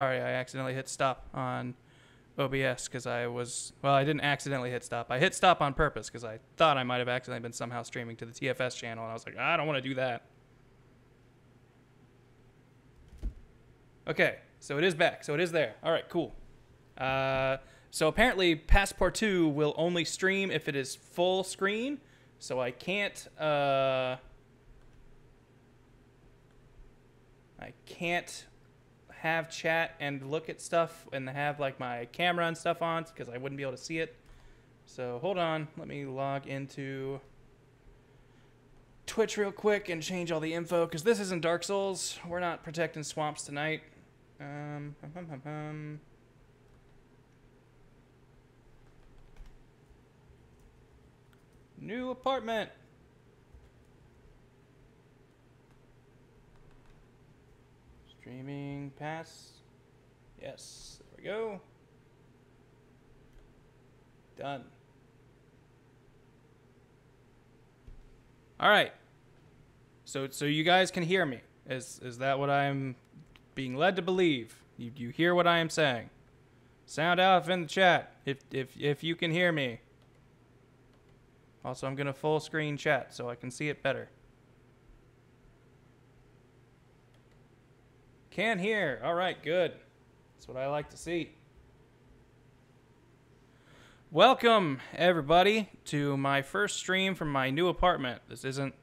Sorry, I accidentally hit stop on OBS because I was well. I didn't accidentally hit stop. I hit stop on purpose because I thought I might have accidentally been somehow streaming to the TFS channel, and I was like, I don't want to do that. Okay, so it is back. So it is there. All right, cool. Uh, so apparently, Passpartout will only stream if it is full screen. So I can't. Uh, I can't have chat and look at stuff and have like my camera and stuff on because I wouldn't be able to see it. So hold on, let me log into Twitch real quick and change all the info because this isn't Dark Souls. We're not protecting swamps tonight. Um, hum, hum, hum. New apartment. Streaming pass. Yes, there we go. Done. All right. So so you guys can hear me. Is is that what I'm being led to believe? You you hear what I am saying? Sound off in the chat if if if you can hear me. Also, I'm going to full screen chat so I can see it better. Can hear. All right, good. That's what I like to see. Welcome, everybody, to my first stream from my new apartment. This isn't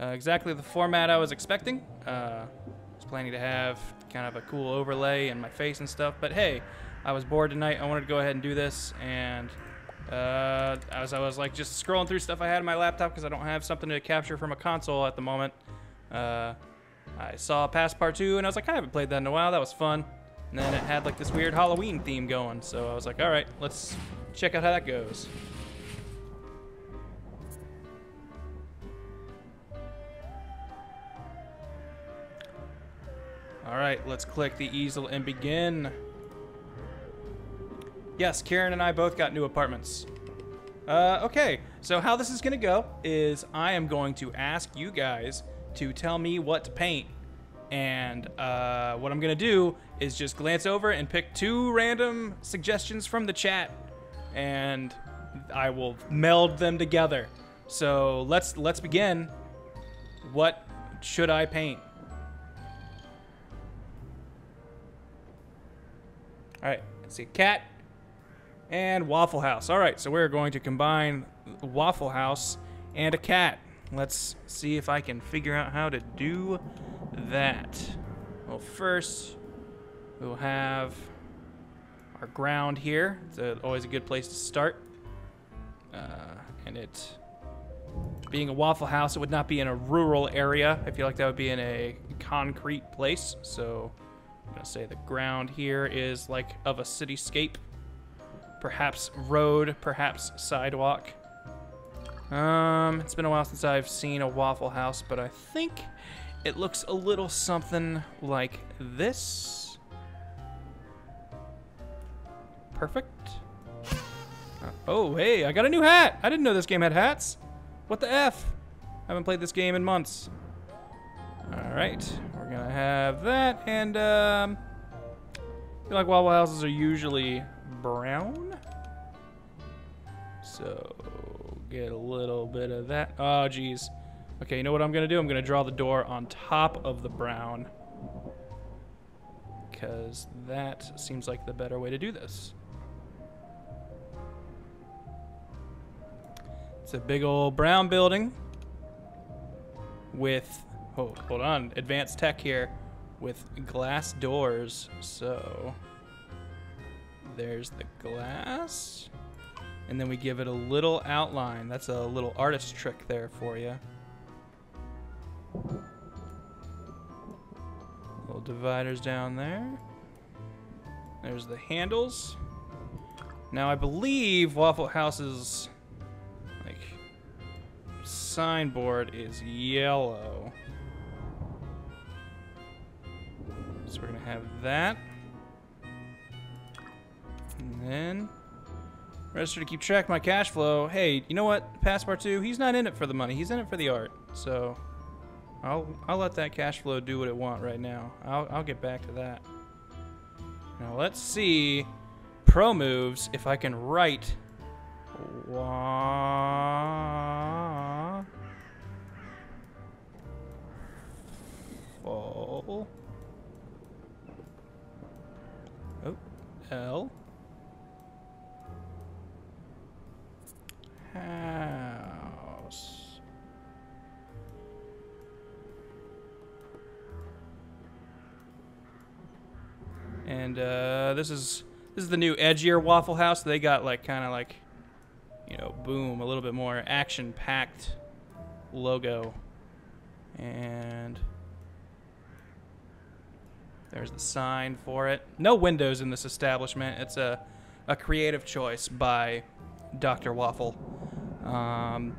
uh, exactly the format I was expecting. Uh, I was planning to have kind of a cool overlay and my face and stuff, but hey, I was bored tonight. I wanted to go ahead and do this, and uh, as I was like just scrolling through stuff I had in my laptop because I don't have something to capture from a console at the moment. Uh, I saw Passpartout and I was like, I haven't played that in a while. That was fun. And then it had like this weird Halloween theme going. So I was like, all right, let's check out how that goes. All right, let's click the easel and begin. Yes, Karen and I both got new apartments. Uh, okay, so how this is gonna go is I am going to ask you guys to tell me what to paint. And uh, what I'm gonna do is just glance over and pick two random suggestions from the chat, and I will meld them together. So let's let's begin. What should I paint? All right, let's see, cat and Waffle House. All right, so we're going to combine Waffle House and a cat. Let's see if I can figure out how to do that. Well, first, we'll have our ground here. It's a, always a good place to start. Uh, and it, being a Waffle House, it would not be in a rural area. I feel like that would be in a concrete place. So I'm going to say the ground here is like of a cityscape. Perhaps road, perhaps sidewalk. Um, it's been a while since I've seen a Waffle House, but I think it looks a little something like this. Perfect. Uh, oh, hey, I got a new hat. I didn't know this game had hats. What the F? I haven't played this game in months. All right, we're gonna have that, and um, I feel like Waffle Houses are usually brown. So get a little bit of that. Oh, geez. Okay, you know what I'm gonna do? I'm gonna draw the door on top of the brown. Because that seems like the better way to do this. It's a big old brown building with, oh, hold on, advanced tech here with glass doors. So there's the glass. And then we give it a little outline. That's a little artist trick there for you. Little dividers down there. There's the handles. Now I believe Waffle House's like signboard is yellow. So we're gonna have that. And then register to keep track of my cash flow. Hey, you know what? Passpartout, he's not in it for the money. He's in it for the art. So I'll I'll let that cash flow do what it want right now. I'll I'll get back to that. Now let's see pro moves if I can write fall oh L house and uh, this is this is the new edgier Waffle House. They got like kind of like, you know, boom, a little bit more action-packed logo, and there's the sign for it. No windows in this establishment. It's a a creative choice by Dr. Waffle. Um,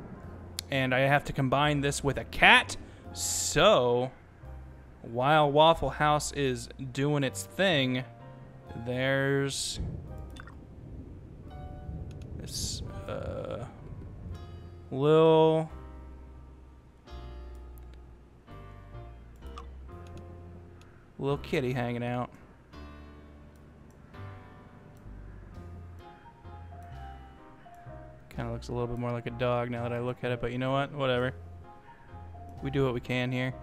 and I have to combine this with a cat. So, while Waffle House is doing its thing, there's this uh, little little kitty hanging out. Kind of looks a little bit more like a dog now that I look at it, but you know what? Whatever. We do what we can here.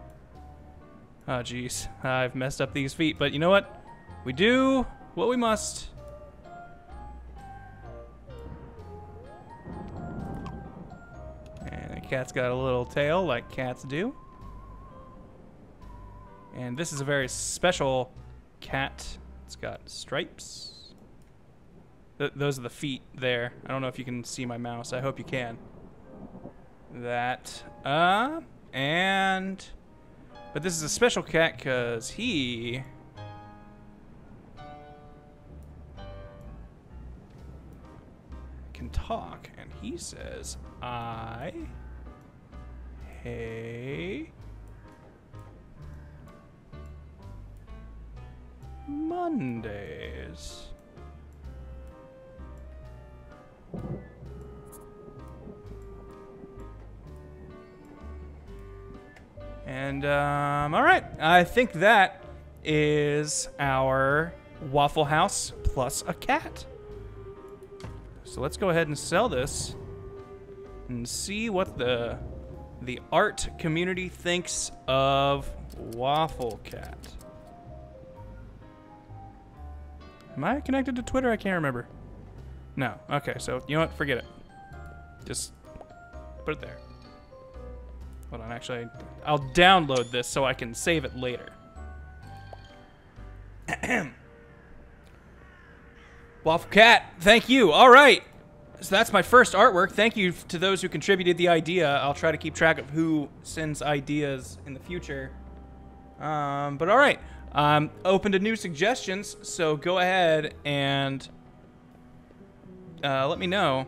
Oh, jeez. I've messed up these feet, but you know what? We do what we must. And the cat's got a little tail like cats do. And this is a very special cat. It's got stripes. Th those are the feet there. I don't know if you can see my mouse. I hope you can. That. Uh, and... But this is a special cat because he... can talk. And he says, I... Hey... Mondays. And, um, all right. I think that is our Waffle House plus a cat. So let's go ahead and sell this and see what the the art community thinks of Waffle Cat. Am I connected to Twitter? I can't remember. No. Okay, so you know what? Forget it. Just put it there. Hold on, actually, I'll download this so I can save it later. Waffle Cat, thank you. All right. So that's my first artwork. Thank you to those who contributed the idea. I'll try to keep track of who sends ideas in the future. Um, but all right. I'm open to new suggestions, so go ahead and uh, let me know.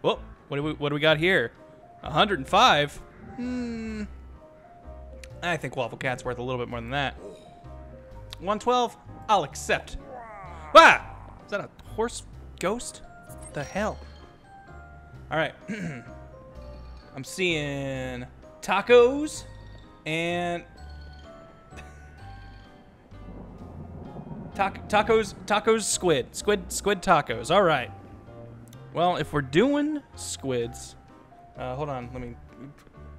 Whoa, what do we what do we got here? 105. Hmm. I think Waffle Cat's worth a little bit more than that. 112. I'll accept. Ah! Is that a horse ghost? The hell? All right. I'm seeing tacos and tacos, tacos, squid, squid, squid tacos. All right. Well, if we're doing squids, uh, hold on, let me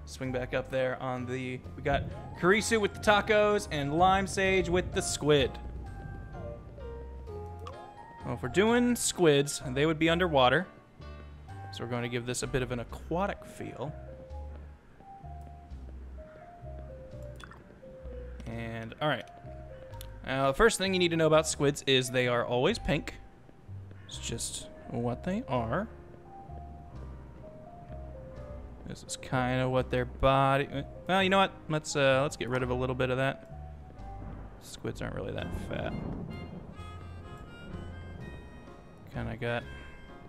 swing back up there on the. We got Karisu with the tacos and Lime Sage with the squid. Well, if we're doing squids, they would be underwater. So we're going to give this a bit of an aquatic feel. And, alright. Now, the first thing you need to know about squids is they are always pink. It's just what they are. This is kind of what their body. Well, you know what? Let's uh, let's get rid of a little bit of that. Squids aren't really that fat. Kind of got.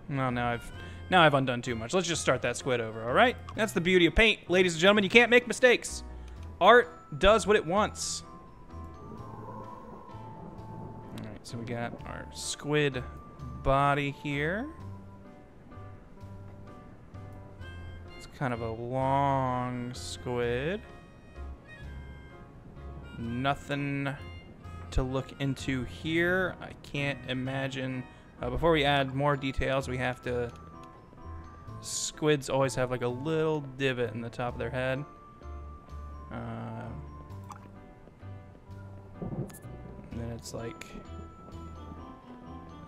No, now I've now I've undone too much. Let's just start that squid over. All right. That's the beauty of paint, ladies and gentlemen. You can't make mistakes. Art does what it wants. All right. So we got our squid body here. Kind of a long squid. Nothing to look into here. I can't imagine. Uh, before we add more details, we have to. Squids always have like a little divot in the top of their head. Uh, and then it's like.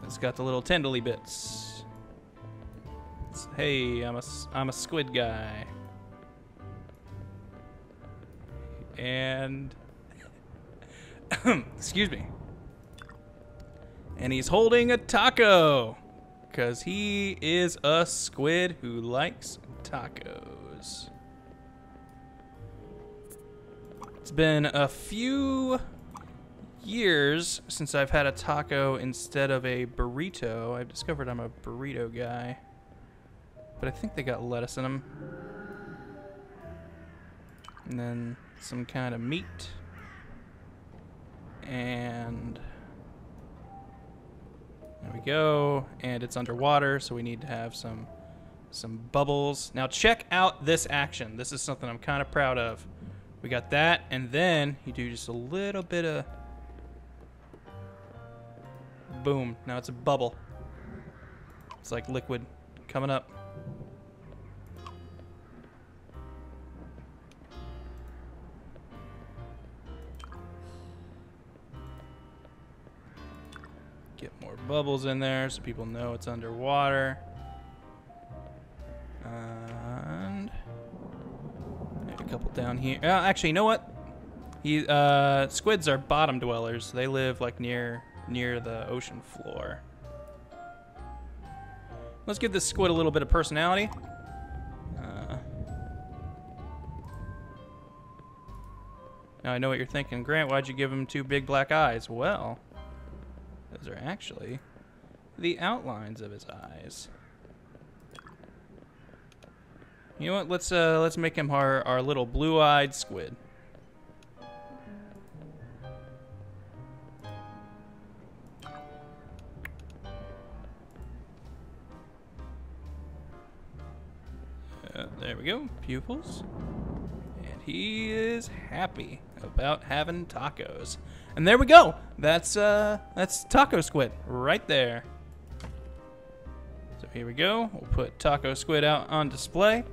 It's got the little tendrily bits. Hey, I'm a, I'm a squid guy. And. Excuse me. And he's holding a taco. Because he is a squid who likes tacos. It's been a few years since I've had a taco instead of a burrito. I've discovered I'm a burrito guy. But I think they got lettuce in them. And then some kind of meat. And there we go. And it's underwater, so we need to have some some bubbles. Now check out this action. This is something I'm kind of proud of. We got that, and then you do just a little bit of boom. Now it's a bubble. It's like liquid coming up. Get more bubbles in there so people know it's underwater. And a couple down here. Uh, actually, you know what? He, uh, squids are bottom dwellers. They live like near near the ocean floor. Let's give this squid a little bit of personality. Uh, now I know what you're thinking, Grant. Why'd you give him two big black eyes? Well, those are actually the outlines of his eyes. You know what? Let's uh, let's make him our our little blue-eyed squid. Uh, there we go, pupils. And he is happy about having tacos. And there we go. That's uh that's taco squid right there. So here we go. We'll put taco squid out on display.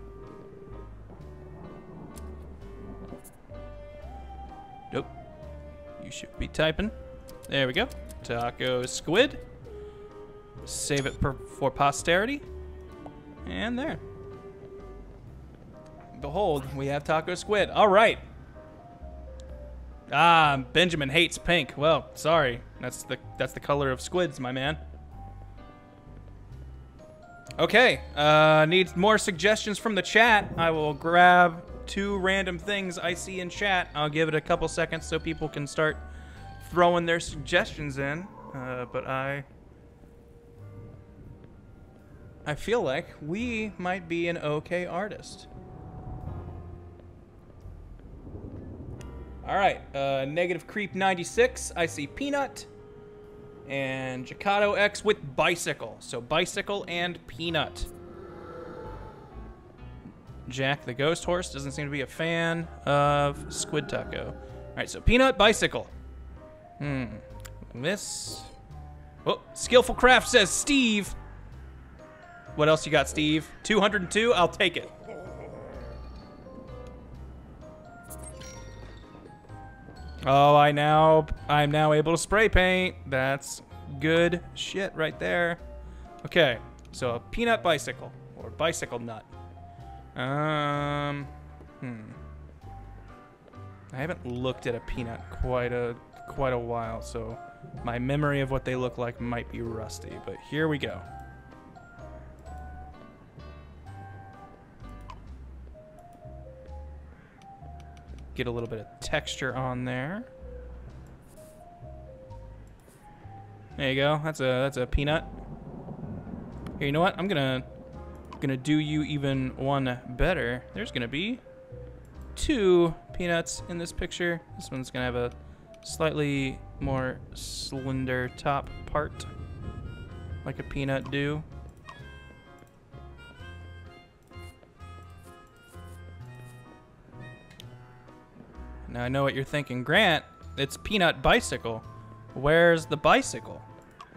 Nope. You should be typing. There we go. Taco squid. Save it per, for posterity. And there. Behold, we have taco squid. All right. Ah, Benjamin hates pink. Well, sorry. That's the that's the color of squids, my man. Okay, uh, needs more suggestions from the chat. I will grab two random things I see in chat. I'll give it a couple seconds so people can start throwing their suggestions in. Uh, but I, I feel like we might be an okay artist. All right, uh, negative creep 96. I see peanut and Jacato X with bicycle. So bicycle and peanut. Jack the ghost horse doesn't seem to be a fan of squid taco. All right, so peanut bicycle. Hmm. This. Oh, skillful craft says Steve. What else you got, Steve? 202. I'll take it. Oh, I now I'm now able to spray paint. That's good shit right there. Okay, so a peanut bicycle or bicycle nut. Um, hmm. I haven't looked at a peanut quite a quite a while, so my memory of what they look like might be rusty. But here we go. Get a little bit of texture on there. There you go. That's a that's a peanut. Here, you know what? I'm gonna gonna do you even one better. There's gonna be two peanuts in this picture. This one's gonna have a slightly more slender top part, like a peanut do. Now I know what you're thinking, Grant. It's Peanut Bicycle. Where's the bicycle?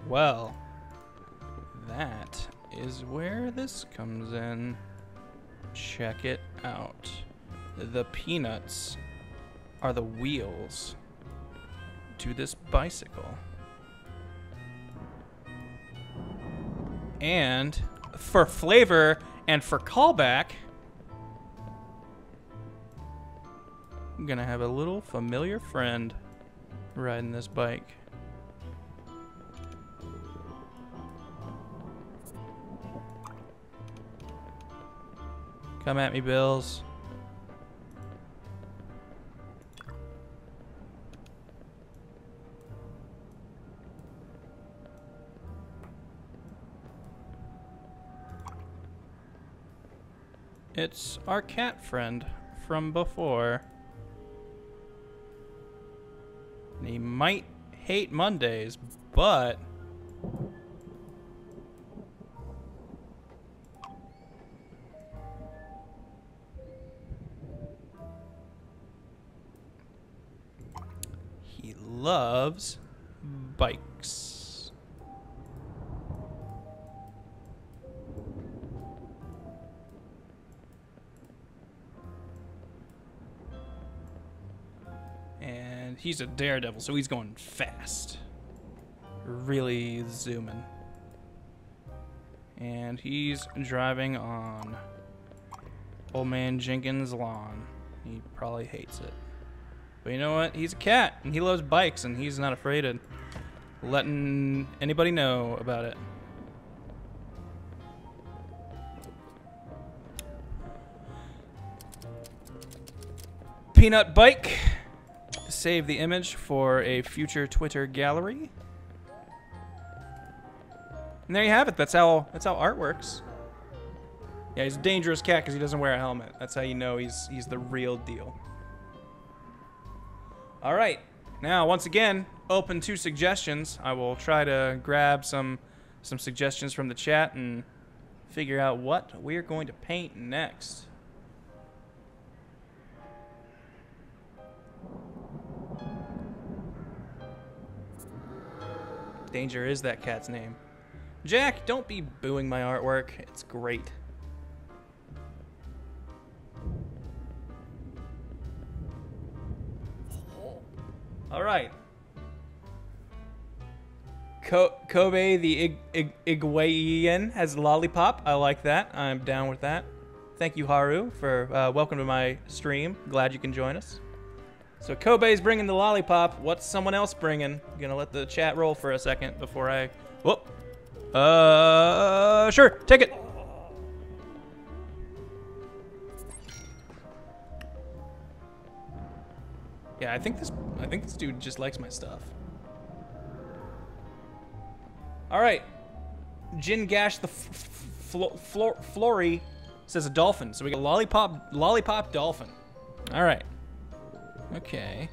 Well, that is where this comes in. Check it out. The peanuts are the wheels to this bicycle. And for flavor and for callback, I'm gonna have a little familiar friend riding this bike. Come at me, Bills. It's our cat friend from before. He might hate Mondays, but he loves bikes. And he's a daredevil, so he's going fast. Really zooming. And he's driving on Old Man Jenkins' lawn. He probably hates it. But you know what? He's a cat, and he loves bikes, and he's not afraid of letting anybody know about it. Peanut bike. Save the image for a future Twitter gallery. And there you have it. That's how that's how art works. Yeah, he's a dangerous cat because he doesn't wear a helmet. That's how you know he's he's the real deal. All right. Now, once again, open to suggestions. I will try to grab some some suggestions from the chat and figure out what we're going to paint next. Danger is that cat's name. Jack, don't be booing my artwork. It's great. All right. Ko Kobe the Ig has lollipop. I like that. I'm down with that. Thank you, Haru, for uh, welcome to my stream. Glad you can join us. So Kobe's bringing the lollipop. What's someone else bringing? I'm gonna let the chat roll for a second before I. Whoop. Uh, sure. Take it. Yeah, I think this. I think this dude just likes my stuff. All right. Jin Gash the Flory fl fl says a dolphin. So we got lollipop, lollipop dolphin. All right. Okay.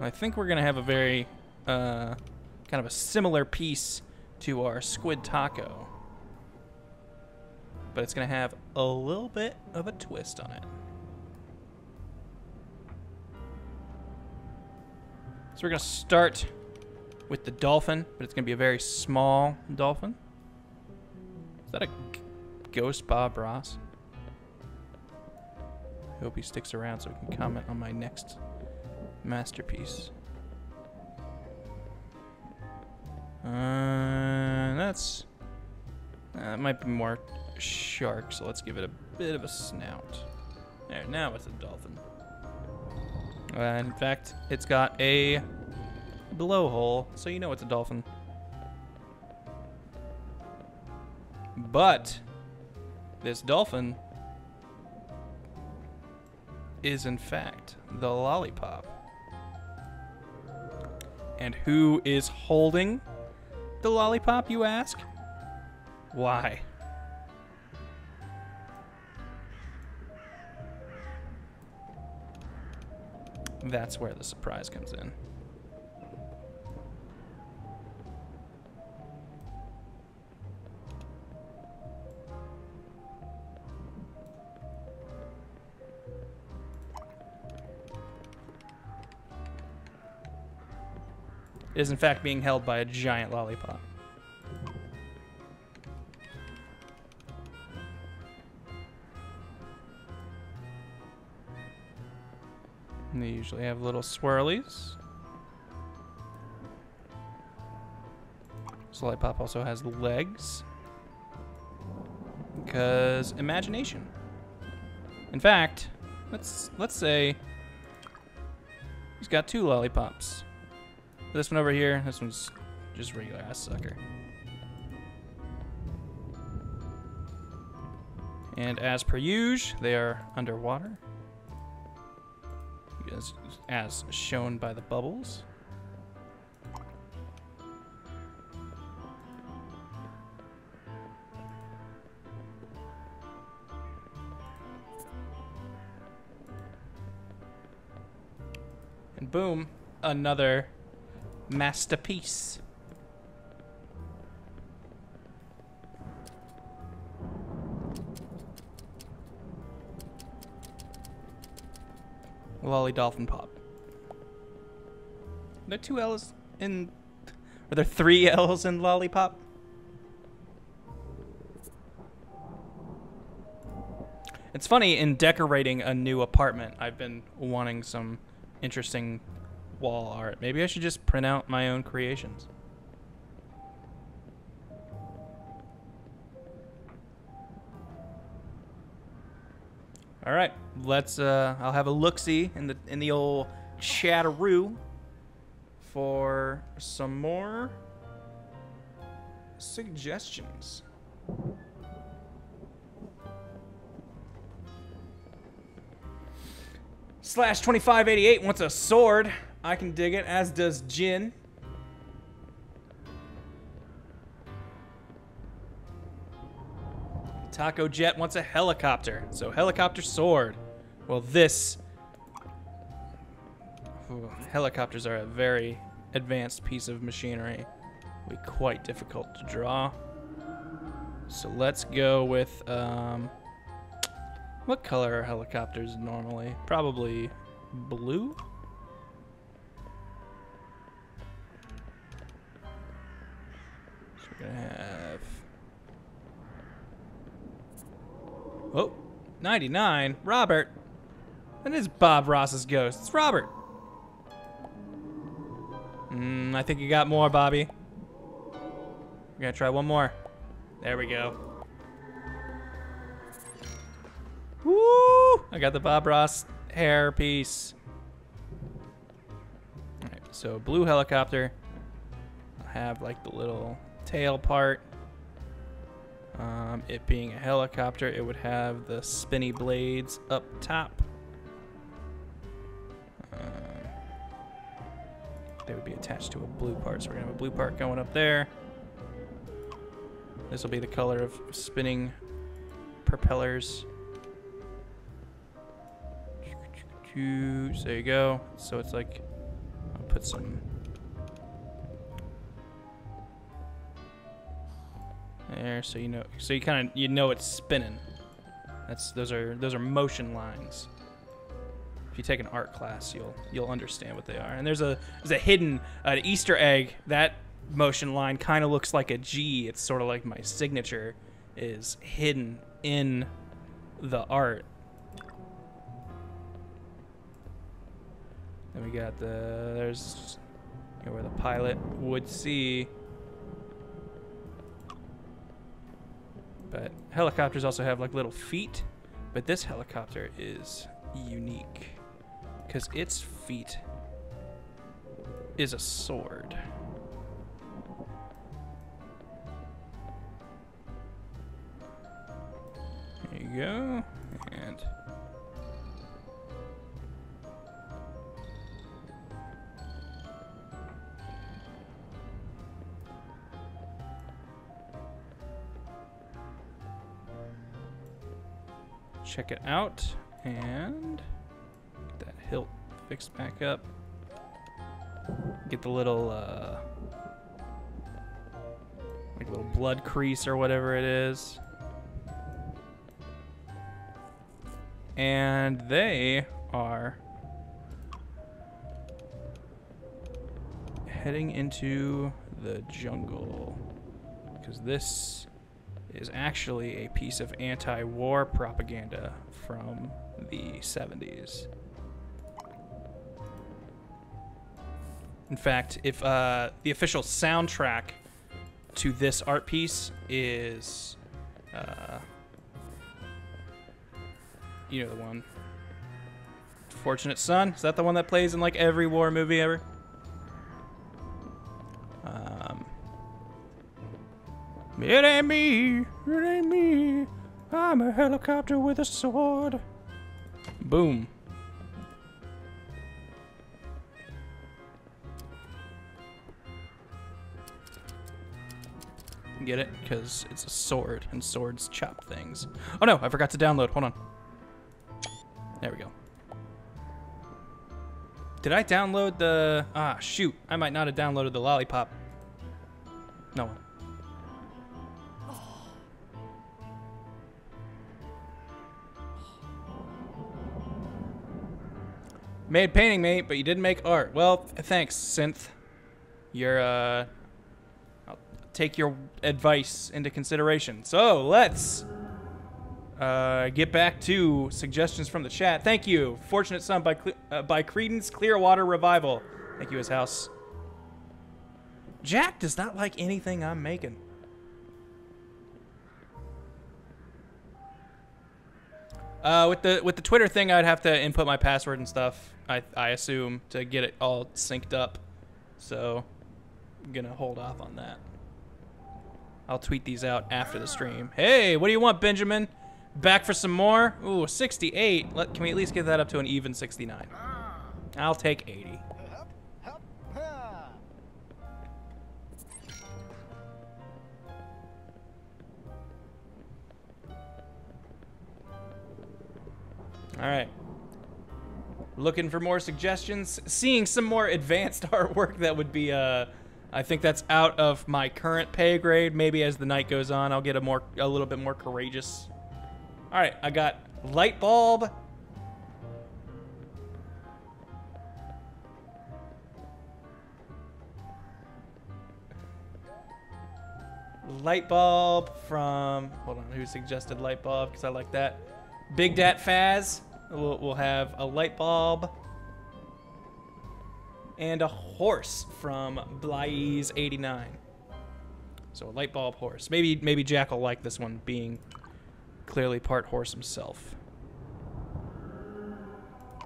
I think we're gonna have a very, uh, kind of a similar piece to our squid taco. But it's gonna have a little bit of a twist on it. So we're gonna start with the dolphin, but it's gonna be a very small dolphin. Is that a ghost Bob Ross? I hope he sticks around so he can comment on my next masterpiece. Uh, that's uh, that might be more shark, so let's give it a bit of a snout. There, now it's a dolphin. And in fact, it's got a blowhole, so you know it's a dolphin. But this dolphin is in fact the lollipop. And who is holding the lollipop, you ask? Why? That's where the surprise comes in. Is in fact being held by a giant lollipop. And they usually have little swirlies. This lollipop also has legs. Because imagination. In fact, let's let's say he's got two lollipops. This one over here, this one's just regular ass sucker. And as per usual, they are underwater. As, as shown by the bubbles. And boom, another masterpiece. Lolly Dolphin Pop. Are there two L's in... Are there three L's in Lollipop? It's funny, in decorating a new apartment, I've been wanting some interesting wall art. Maybe I should just print out my own creations. All right, let's. Uh, I'll have a look see in the in the old chatteroo for some more suggestions. Slash 2588 wants a sword. I can dig it, as does Jin. Taco Jet wants a helicopter. So helicopter sword. Well, this... Ooh, helicopters are a very advanced piece of machinery. Be quite difficult to draw. So let's go with... Um, what color are helicopters normally? Probably blue? Gonna have... Oh, 99. Robert. That is Bob Ross's ghost. It's Robert. Mm, I think you got more, Bobby. We're gonna try one more. There we go. Woo! I got the Bob Ross hair piece. Alright, so blue helicopter. I have like the little tail part. Um, it being a helicopter, it would have the spinny blades up top. Um, they would be attached to a blue part, so we're gonna have a blue part going up there. This will be the color of spinning propellers. There you go. So it's like, I'll put some there, so you know, so you kind of you know it's spinning. That's those are those are motion lines. If you take an art class, you'll you'll understand what they are. And there's a there's a hidden uh, Easter egg that motion line kind of looks like a G. It's sort of like my signature is hidden in the art. Then we got the there's you know, where the pilot would see. But helicopters also have like little feet, but this helicopter is unique because its feet is a sword. There you go. Check it out and get that hilt fixed back up. Get the little uh, like little blood crease or whatever it is. And they are heading into the jungle. Because this is actually a piece of anti war propaganda from the 70s. In fact, if uh, the official soundtrack to this art piece is, uh, you know the one, Fortunate Son. Is that the one that plays in like every war movie ever? Um, it ain't me. It ain't me. I'm a helicopter with a sword. Boom. Get it? Because it's a sword, and swords chop things. Oh no, I forgot to download. Hold on. There we go. Did I download the... Ah, shoot. I might not have downloaded the lollipop. No. Made painting, mate, but you didn't make art. Well, thanks, Synth. You're, uh... I'll take your advice into consideration. So, let's... Uh, get back to suggestions from the chat. Thank you. Fortunate Son by, uh, by Creedence Clearwater Revival. Thank you, his house. Jack does not like anything I'm making. Uh, with the with the Twitter thing, I'd have to input my password and stuff. I I assume to get it all synced up. So, I'm gonna hold off on that. I'll tweet these out after the stream. Hey, what do you want, Benjamin? Back for some more? Ooh, 68. Let, can we at least get that up to an even 69? I'll take 80. All right. Looking for more suggestions. Seeing some more advanced artwork that would be, uh, I think that's out of my current pay grade. Maybe as the night goes on, I'll get a more, a little bit more courageous. All right, I got light bulb. Light bulb from, hold on, who suggested light bulb? Because I like that. Big Dat Faz. We'll, we'll have a light bulb and a horse from Blaise 89. So a light bulb horse. Maybe maybe Jack will like this one being clearly part horse himself.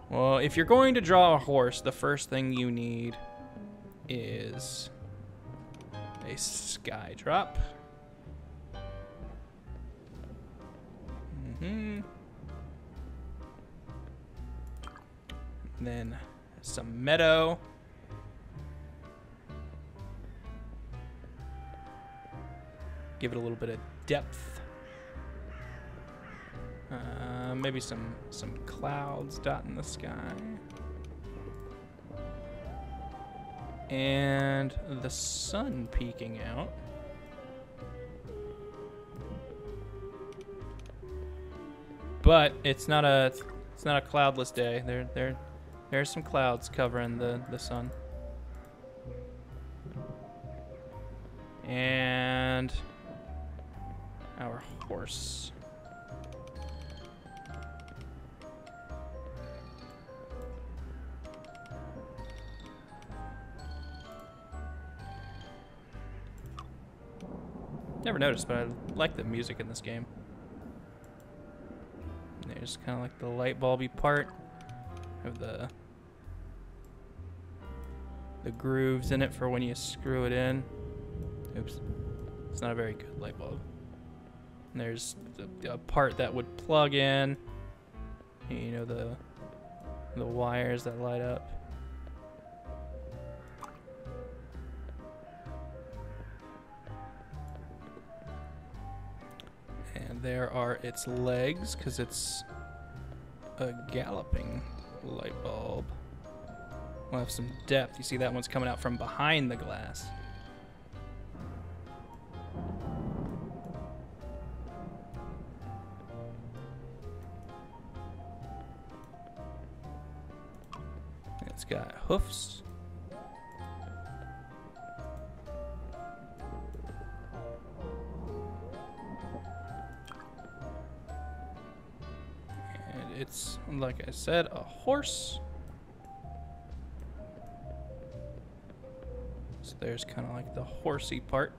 Well, if you're going to draw a horse, the first thing you need is a sky drop. Mm-hmm. Then some meadow. Give it a little bit of depth. Uh, maybe some some clouds dotting the sky. And the sun peeking out. But it's not a it's not a cloudless day. There there there's some clouds covering the, the sun. And our horse. Never noticed, but I like the music in this game. There's kind of like the light bulby part of the the grooves in it for when you screw it in. Oops. It's not a very good light bulb. And there's a, a part that would plug in. You know, the, the wires that light up. And there are its legs, because it's a galloping light bulb. We'll have some depth. You see that one's coming out from behind the glass. It's got hoofs. And it's, like I said, a horse. There's kind of like the horsey part.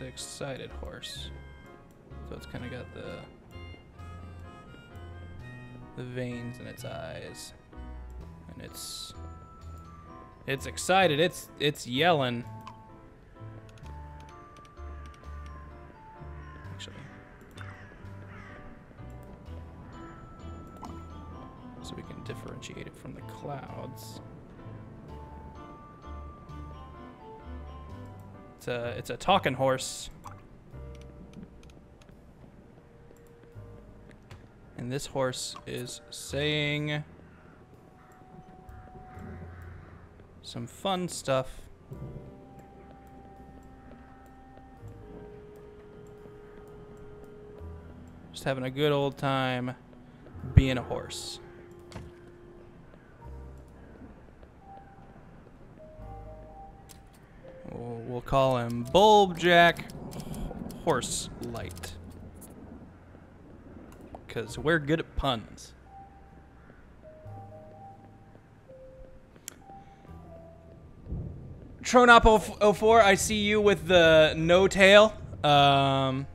Excited horse, so it's kind of got the the veins in its eyes, and it's it's excited. It's it's yelling. It's a talking horse. And this horse is saying some fun stuff. Just having a good old time being a horse. Call him Bulb Jack Horse Light. Because we're good at puns. Tronop 04, I see you with the no tail. Um,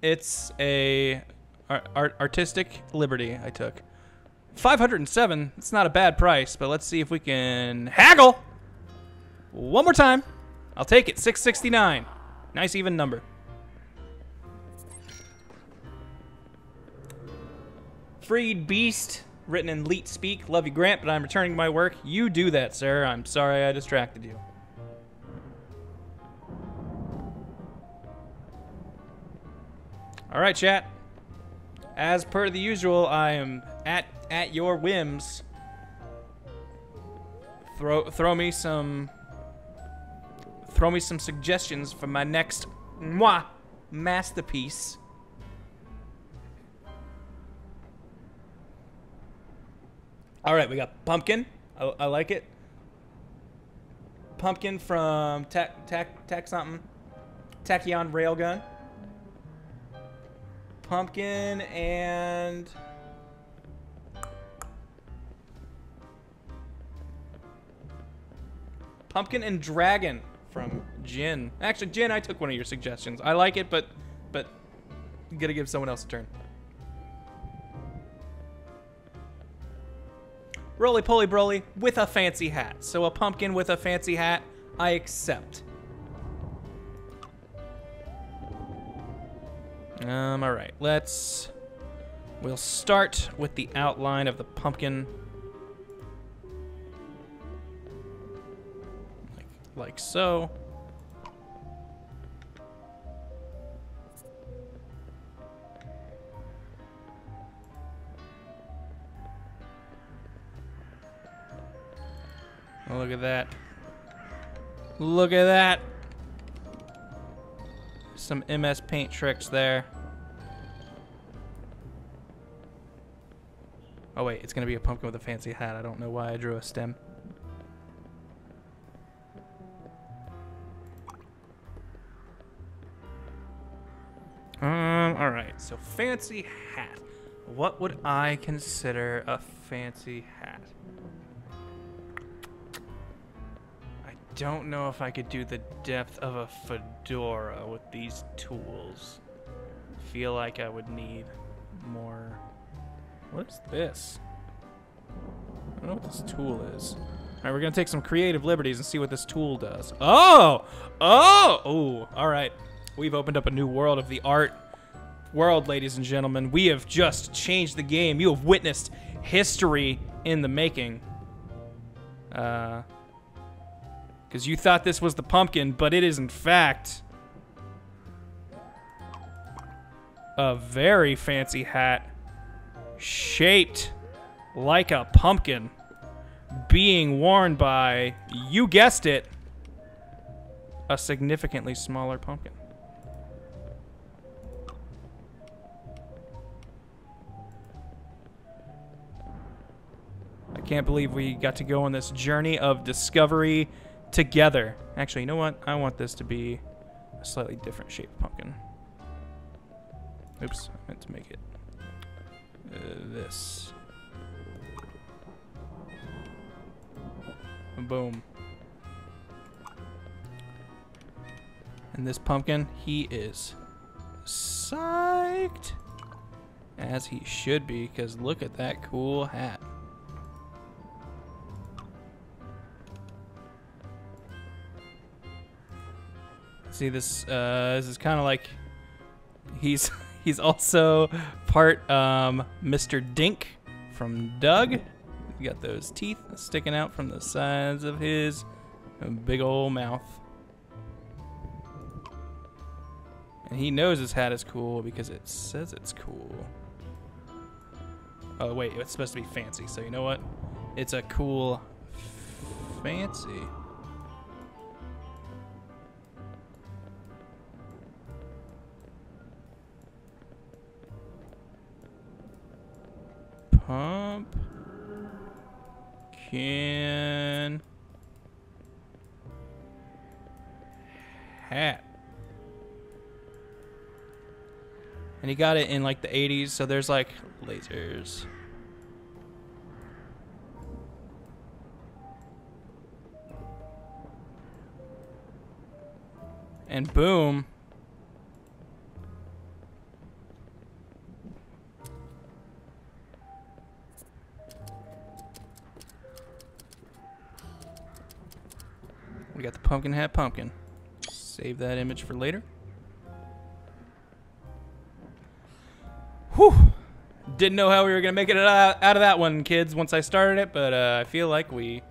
it's a art artistic liberty I took. 507, it's not a bad price, but let's see if we can haggle. One more time. I'll take it. 669. Nice even number. Freed Beast, written in Leet Speak. Love you, Grant, but I'm returning to my work. You do that, sir. I'm sorry I distracted you. All right, chat. As per the usual, I am at at your whims. Throw throw me some throw me some suggestions for my next moi masterpiece. All right, we got pumpkin. I, I like it. Pumpkin from Tech Tech Tech something. Tachyon Railgun. Pumpkin and Pumpkin and Dragon from Jin. Actually, Jin, I took one of your suggestions. I like it, but but gotta give someone else a turn. Roly Poly Broly with a fancy hat. So a pumpkin with a fancy hat, I accept. Um, all right, let's, we'll start with the outline of the pumpkin. Like, so. Oh, look at that. Look at that. Some MS Paint tricks there. Oh wait, it's gonna be a pumpkin with a fancy hat. I don't know why I drew a stem. Um, alright, so fancy hat. What would I consider a fancy hat? I don't know if I could do the depth of a fedora with these tools. Feel like I would need more What's this? I don't know what this tool is. All right, we're gonna take some creative liberties and see what this tool does. Oh, oh, oh! All right, we've opened up a new world of the art world, ladies and gentlemen. We have just changed the game. You have witnessed history in the making. Uh, Because you thought this was the pumpkin, but it is in fact a very fancy hat shaped like a pumpkin being worn by, you guessed it, a significantly smaller pumpkin. I can't believe we got to go on this journey of discovery together. Actually, you know what? I want this to be a slightly different shaped pumpkin. Oops, I meant to make it uh, this. Boom. And this pumpkin, he is psyched. As he should be, because look at that cool hat. See this, uh, this is kind of like, he's, he's also part, um, Mr. Dink from Doug. You got those teeth sticking out from the sides of his big old mouth. And he knows his hat is cool because it says it's cool. Oh, wait, it's supposed to be fancy, so you know what? It's a cool fancy. Pump. Can. Hat. And he got it in like the 80s, so there's like lasers. And boom. We got the pumpkin hat pumpkin. Save that image for later. Whew. Didn't know how we were gonna make it out of that one, kids, once I started it, but uh, I feel like we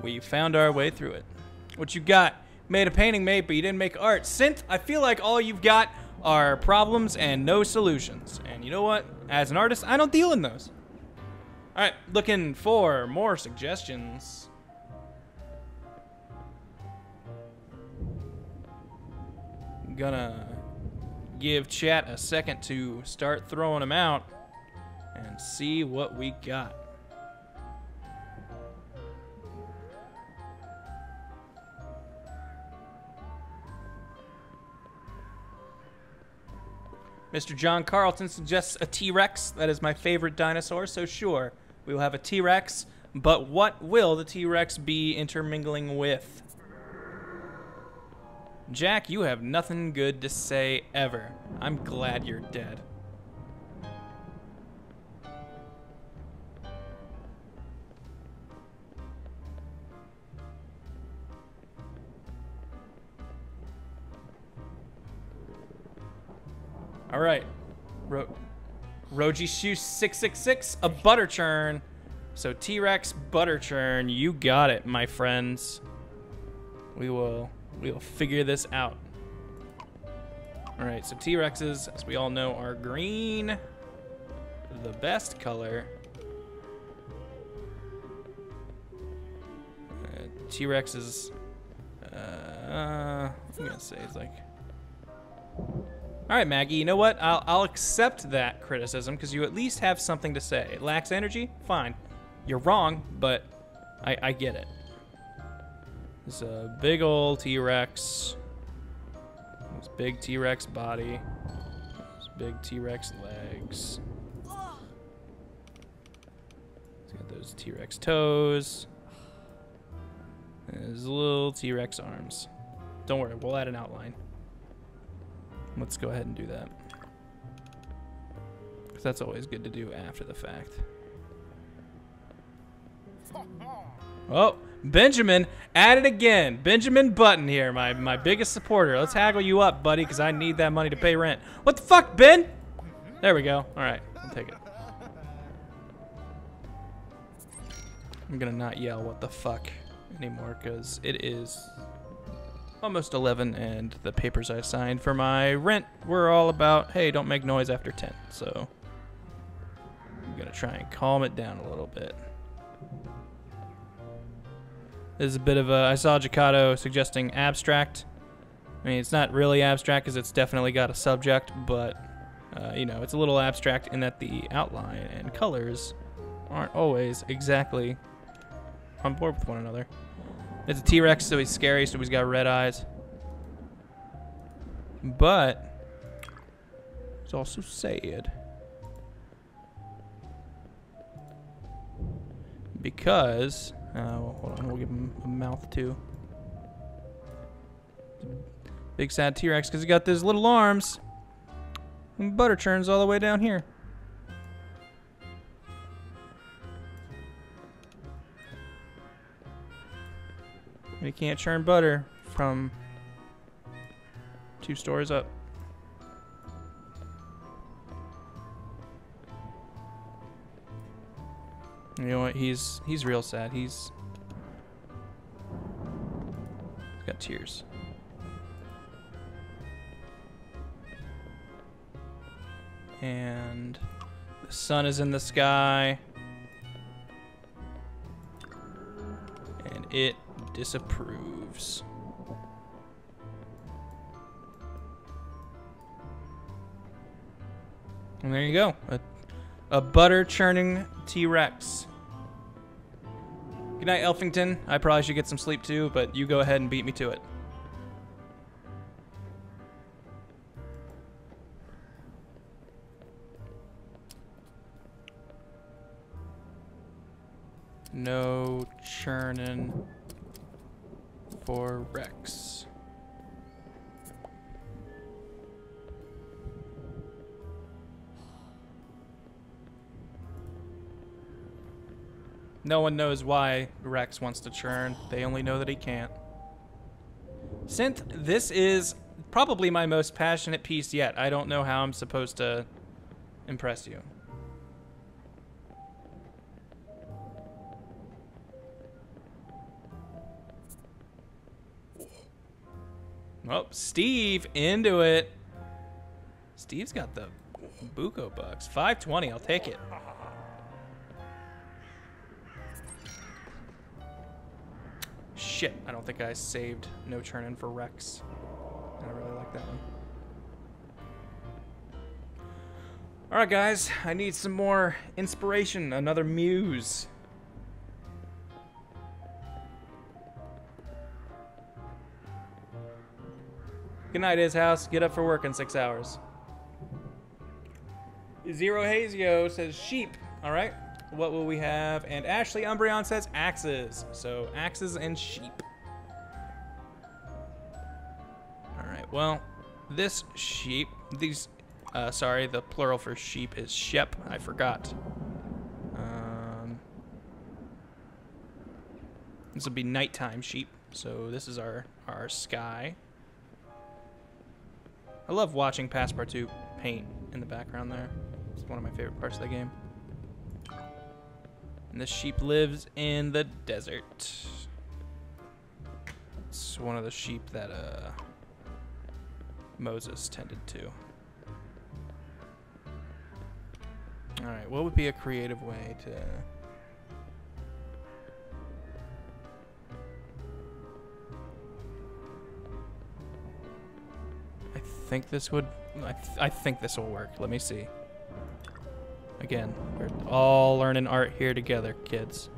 we found our way through it. What you got? Made a painting, mate, but you didn't make art. Synth, I feel like all you've got are problems and no solutions. And you know what? As an artist, I don't deal in those. All right, looking for more suggestions. Gonna give chat a second to start throwing them out and see what we got. Mr. John Carlton suggests a T-Rex. That is my favorite dinosaur, so sure, we will have a T-Rex. But what will the T-Rex be intermingling with? Jack, you have nothing good to say ever. I'm glad you're dead. All right. Ro Roji Shoe 666, a butter churn. So T-Rex butter churn, you got it, my friends. We will We'll figure this out. All right, so T-Rexes, as we all know, are green. The best color. Uh, T-Rexes, uh, I'm gonna say it's like, all right, Maggie, you know what? I'll, I'll accept that criticism because you at least have something to say. It lacks energy? Fine. You're wrong, but I, I get it. It's a big old T-Rex. This big T-Rex body. This big T-Rex legs. He's got those T-Rex toes. And his little T-Rex arms. Don't worry, we'll add an outline. Let's go ahead and do that. Because that's always good to do after the fact. Oh, Benjamin at it again. Benjamin Button here, my, my biggest supporter. Let's haggle you up, buddy, because I need that money to pay rent. What the fuck, Ben? There we go. All right, I'll take it. I'm gonna not yell, what the fuck. anymore because it is almost 11 and the papers I signed for my rent were all about, hey, don't make noise after 10. So I'm to try and calm it down a little bit. This is a bit of a, I saw Jacato suggesting abstract. I mean, it's not really abstract because it's definitely got a subject, but, uh, you know, it's a little abstract in that the outline and colors aren't always exactly on board with one another. It's a T-Rex, so he's scary, so he's got red eyes. But he's also sad. Because, uh, well, hold on, we'll give him a mouth too. Big sad T-Rex because he got those little arms. And butter churns all the way down here. We can't churn butter from two stores up. You know what? He's he's real sad. He's, he's got tears. And the sun is in the sky. And it disapproves. And there you go. A, a butter churning T-Rex. Good night, Elfington. I probably should get some sleep too, but you go ahead and beat me to it. No churning for Rex. No one knows why Rex wants to churn. They only know that he can't. Synth, this is probably my most passionate piece yet. I don't know how I'm supposed to impress you. Oh, Steve into it. Steve's got the Buko bucks. 520, I'll take it. Shit, I don't think I saved no churning for Rex. I really like that one. Alright guys, I need some more inspiration, another muse. Good night, his house. Get up for work in six hours. Zero Hazio says sheep. All right. What will we have? And Ashley Umbreon says axes. So axes and sheep. All right. Well, this sheep, these, uh, sorry, the plural for sheep is shep. I forgot. Um, this will be nighttime sheep. So this is our our sky. I love watching Passpartout paint in the background there. It's one of my favorite parts of the game. And this sheep lives in the desert. It's one of the sheep that uh, Moses tended to. Alright, what would be a creative way to... I think this would... I, th I think this will work. Let me see. Again, we're all learning art here together, kids.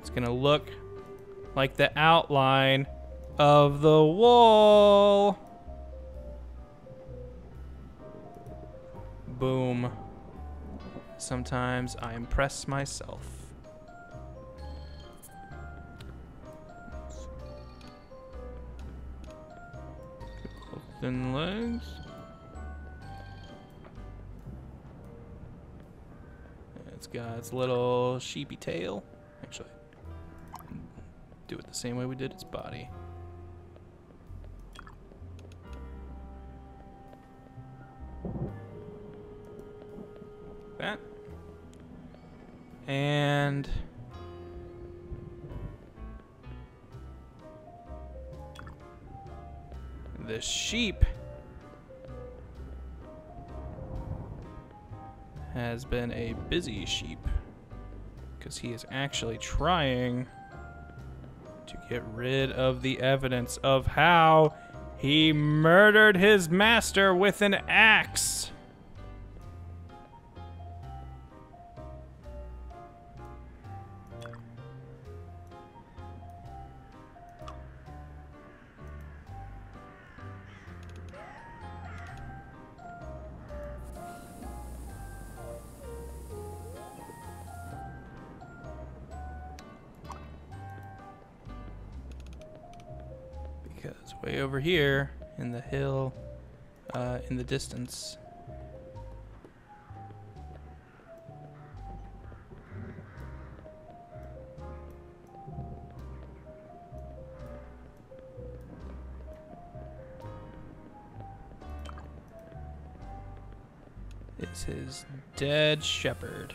It's gonna look like the outline of the wall. Boom. Sometimes I impress myself. thin legs. got its little sheepy tail. Actually, do it the same way we did its body. That. And... The sheep has been a busy sheep because he is actually trying to get rid of the evidence of how he murdered his master with an axe. Over here in the hill, uh, in the distance, is his dead shepherd.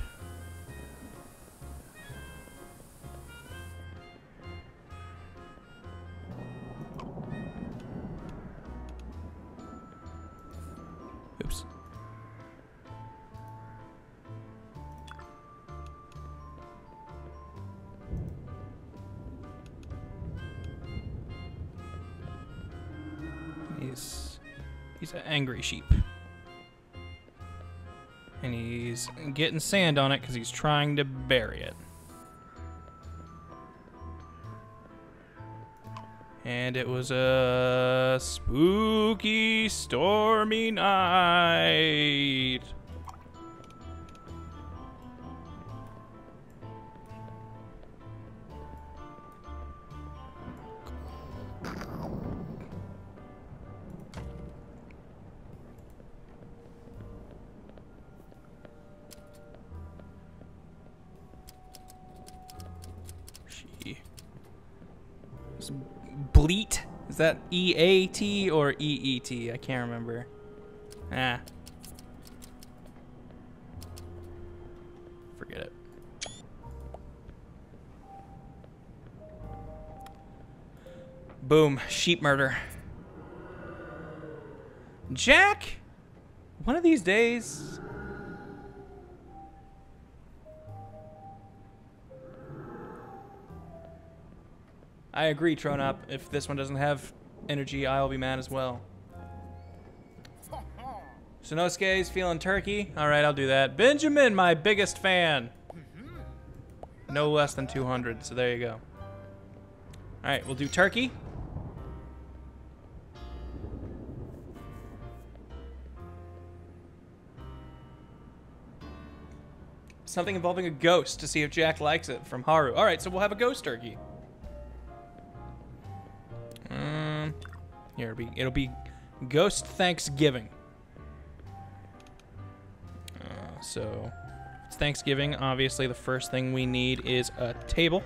Getting sand on it because he's trying to bury it. And it was a spooky, stormy night. Is that E A T or E E T? I can't remember. Ah. Forget it. Boom. Sheep murder. Jack, one of these days. I agree, Tronop. If this one doesn't have energy, I'll be mad as well. Sonosuke's feeling turkey. All right, I'll do that. Benjamin, my biggest fan. No less than 200, so there you go. All right, we'll do turkey. Something involving a ghost to see if Jack likes it from Haru. All right, so we'll have a ghost turkey. Here it'll be it'll be Ghost Thanksgiving. Uh, so it's Thanksgiving. Obviously, the first thing we need is a table.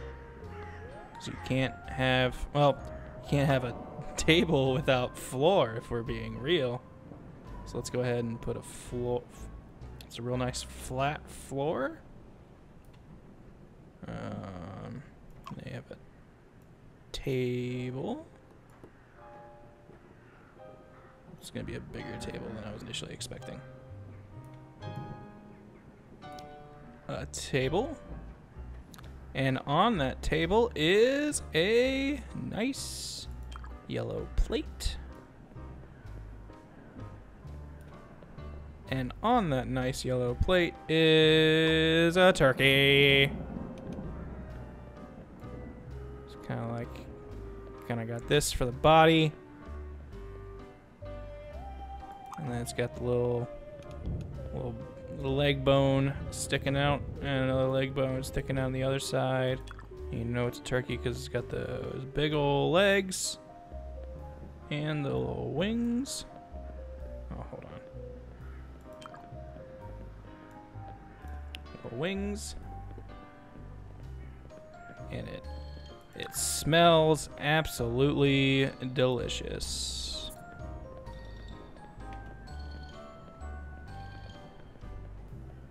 So you can't have well, you can't have a table without floor if we're being real. So let's go ahead and put a floor. It's a real nice flat floor. Um, they have a table. It's going to be a bigger table than I was initially expecting. A table. And on that table is a nice yellow plate. And on that nice yellow plate is a turkey. It's kind of like, kind of got this for the body. And then it's got the little, little, little leg bone sticking out, and another leg bone sticking out on the other side. You know it's a turkey because it's got those big old legs and the little wings. Oh, hold on. Little wings. And it it smells absolutely delicious.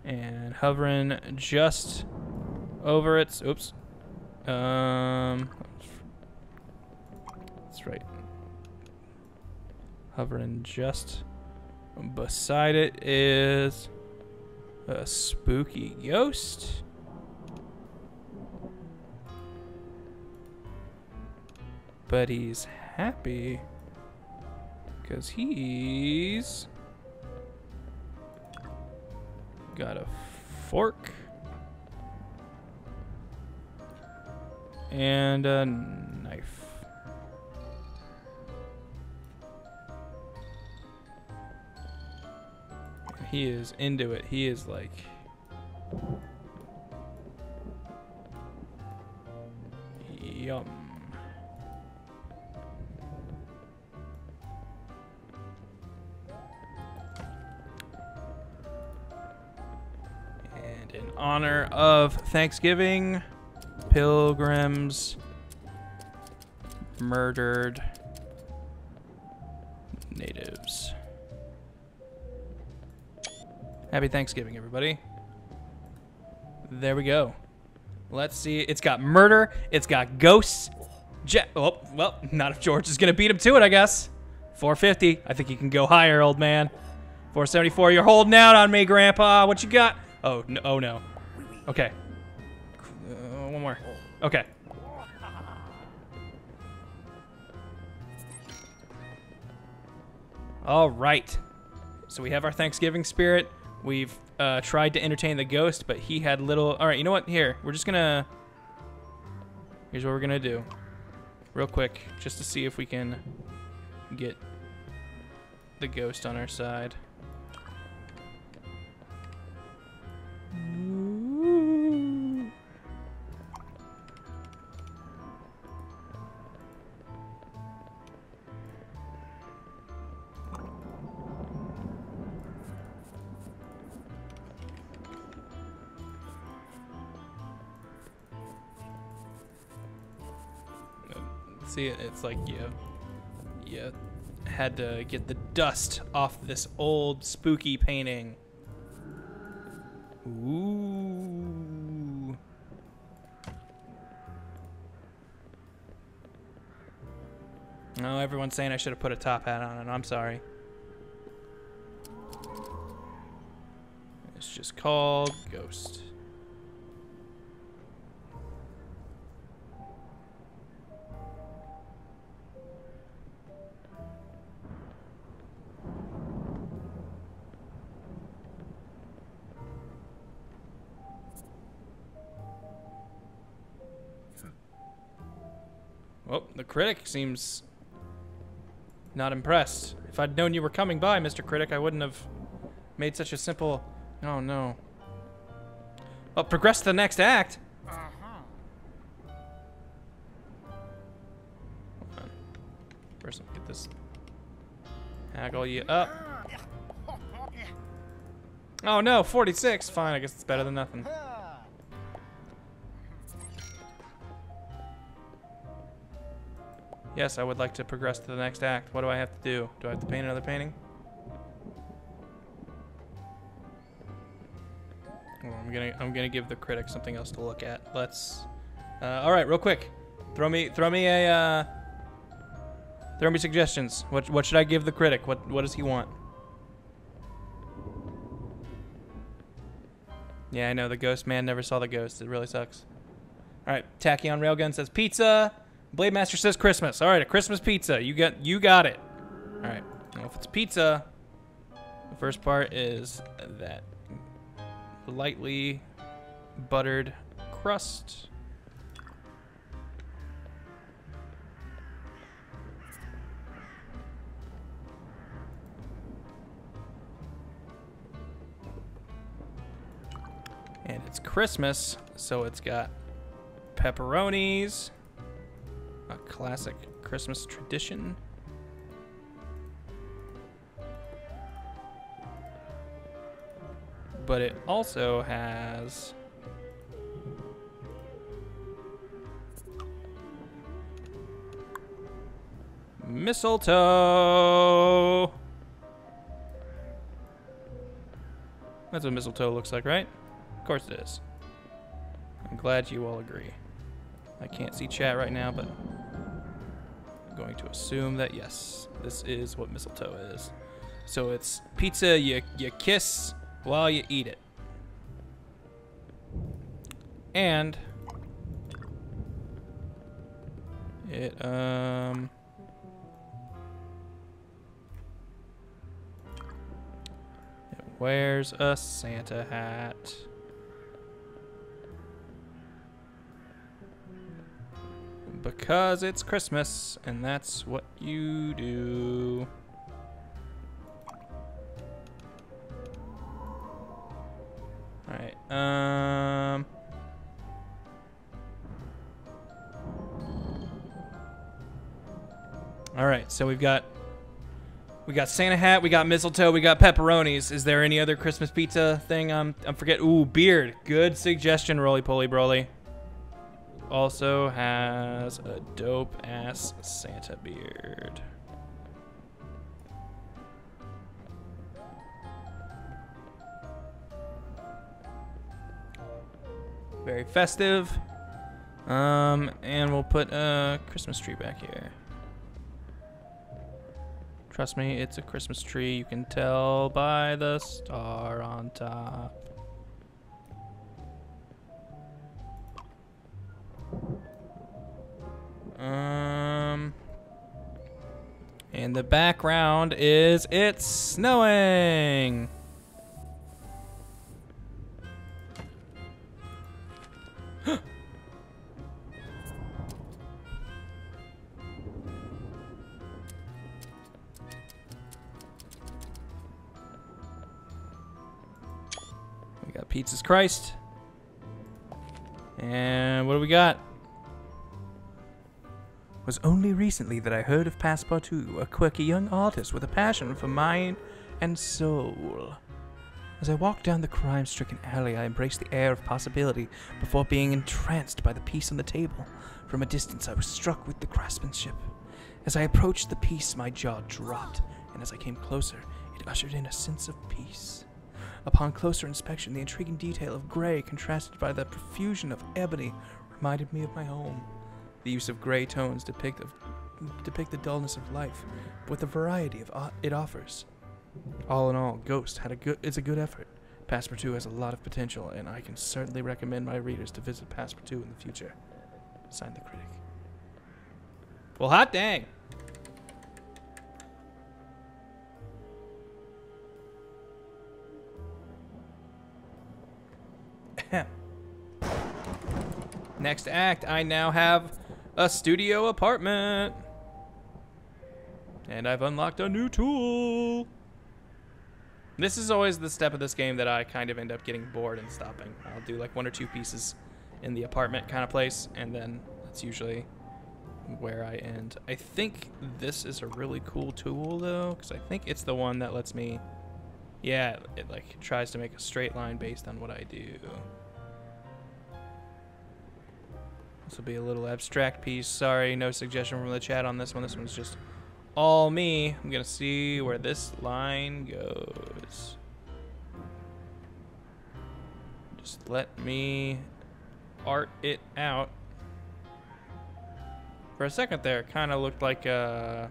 And hovering just over it. Oops. Um, that's right. hovering just beside it is a spooky ghost. But he's happy because he's got a fork and a knife. He is into it. He is like yum. Honor of Thanksgiving, pilgrims murdered natives. Happy Thanksgiving, everybody. There we go. Let's see. It's got murder. It's got ghosts. Je oh, well, not if George is going to beat him to it, I guess. 450. I think you can go higher, old man. 474. You're holding out on me, Grandpa. What you got? Oh, no. Oh, no. Okay. Uh, one more. Okay. All right. So we have our Thanksgiving spirit. We've uh, tried to entertain the ghost, but he had little. All right, you know what? Here, we're just gonna. Here's what we're gonna do, real quick, just to see if we can get the ghost on our side. See, it's like you, you had to get the dust off this old spooky painting. Ooh. No, everyone's saying I should have put a top hat on it. I'm sorry. It's just called Ghost. Critic seems not impressed. If I'd known you were coming by, Mr. Critic, I wouldn't have made such a simple... Oh, no. Well, progress to the next act. Uh-huh. First, get this. Haggle you up. Oh no, 46. Fine, I guess it's better than nothing. Yes, I would like to progress to the next act. What do I have to do? Do I have to paint another painting? Well, I'm gonna I'm gonna give the critic something else to look at. Let's. Uh, all right, real quick, throw me throw me a uh, throw me suggestions. What what should I give the critic? What what does he want? Yeah, I know the ghost man never saw the ghost. It really sucks. All right, Tachyon Railgun says pizza. Blade Master says Christmas. All right, a Christmas pizza. You got you got it. All right. Well, if it's pizza, the first part is that lightly buttered crust. And it's Christmas, so it's got pepperonis a classic Christmas tradition. But it also has mistletoe. That's what mistletoe looks like, right? Of course it is. I'm glad you all agree. I can't see chat right now, but Going to assume that yes, this is what mistletoe is. So it's pizza you you kiss while you eat it. And it um it wears a Santa hat. Because it's Christmas and that's what you do. Alright, um... Alright, so we've got... We got Santa hat, we got mistletoe, we got pepperonis. Is there any other Christmas pizza thing I'm, I'm forget? Ooh, beard. Good suggestion, Roly Poly Broly. Also has a dope ass Santa beard. Very festive. Um, and we'll put a Christmas tree back here. Trust me, it's a Christmas tree. You can tell by the star on top. Um, and the background is it's snowing. we got Pizza's Christ. And what do we got? Was only recently that I heard of Passpartout, a quirky young artist with a passion for mind and soul. As I walked down the crime stricken alley, I embraced the air of possibility before being entranced by the piece on the table. From a distance, I was struck with the craftsmanship. As I approached the piece, my jaw dropped, and as I came closer, it ushered in a sense of peace. Upon closer inspection, the intriguing detail of gray contrasted by the profusion of ebony reminded me of my home. The use of gray tones depict, of, depict the dullness of life, with the variety of it offers. All in all, Ghost had a good it's a good effort. Passpartout has a lot of potential, and I can certainly recommend my readers to visit Passpartout in the future. Signed the critic. Well, hot dang! Next act, I now have a studio apartment. And I've unlocked a new tool. This is always the step of this game that I kind of end up getting bored and stopping. I'll do like one or two pieces in the apartment kind of place, and then that's usually where I end. I think this is a really cool tool though, because I think it's the one that lets me, yeah, it like tries to make a straight line based on what I do. This will be a little abstract piece. Sorry, no suggestion from the chat on this one. This one's just all me. I'm going to see where this line goes. Just let me art it out. For a second there, it kind of looked like uh,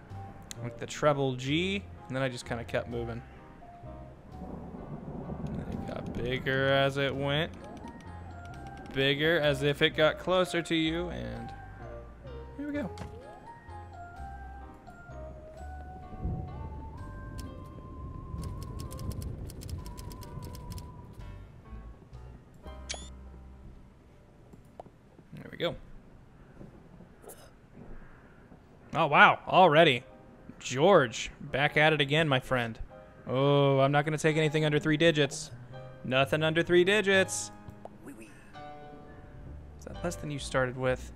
like the treble G, and then I just kind of kept moving. And it got bigger as it went bigger as if it got closer to you and here we go. There we go. Oh, wow. Already. George, back at it again, my friend. Oh, I'm not going to take anything under three digits. Nothing under three digits less than you started with.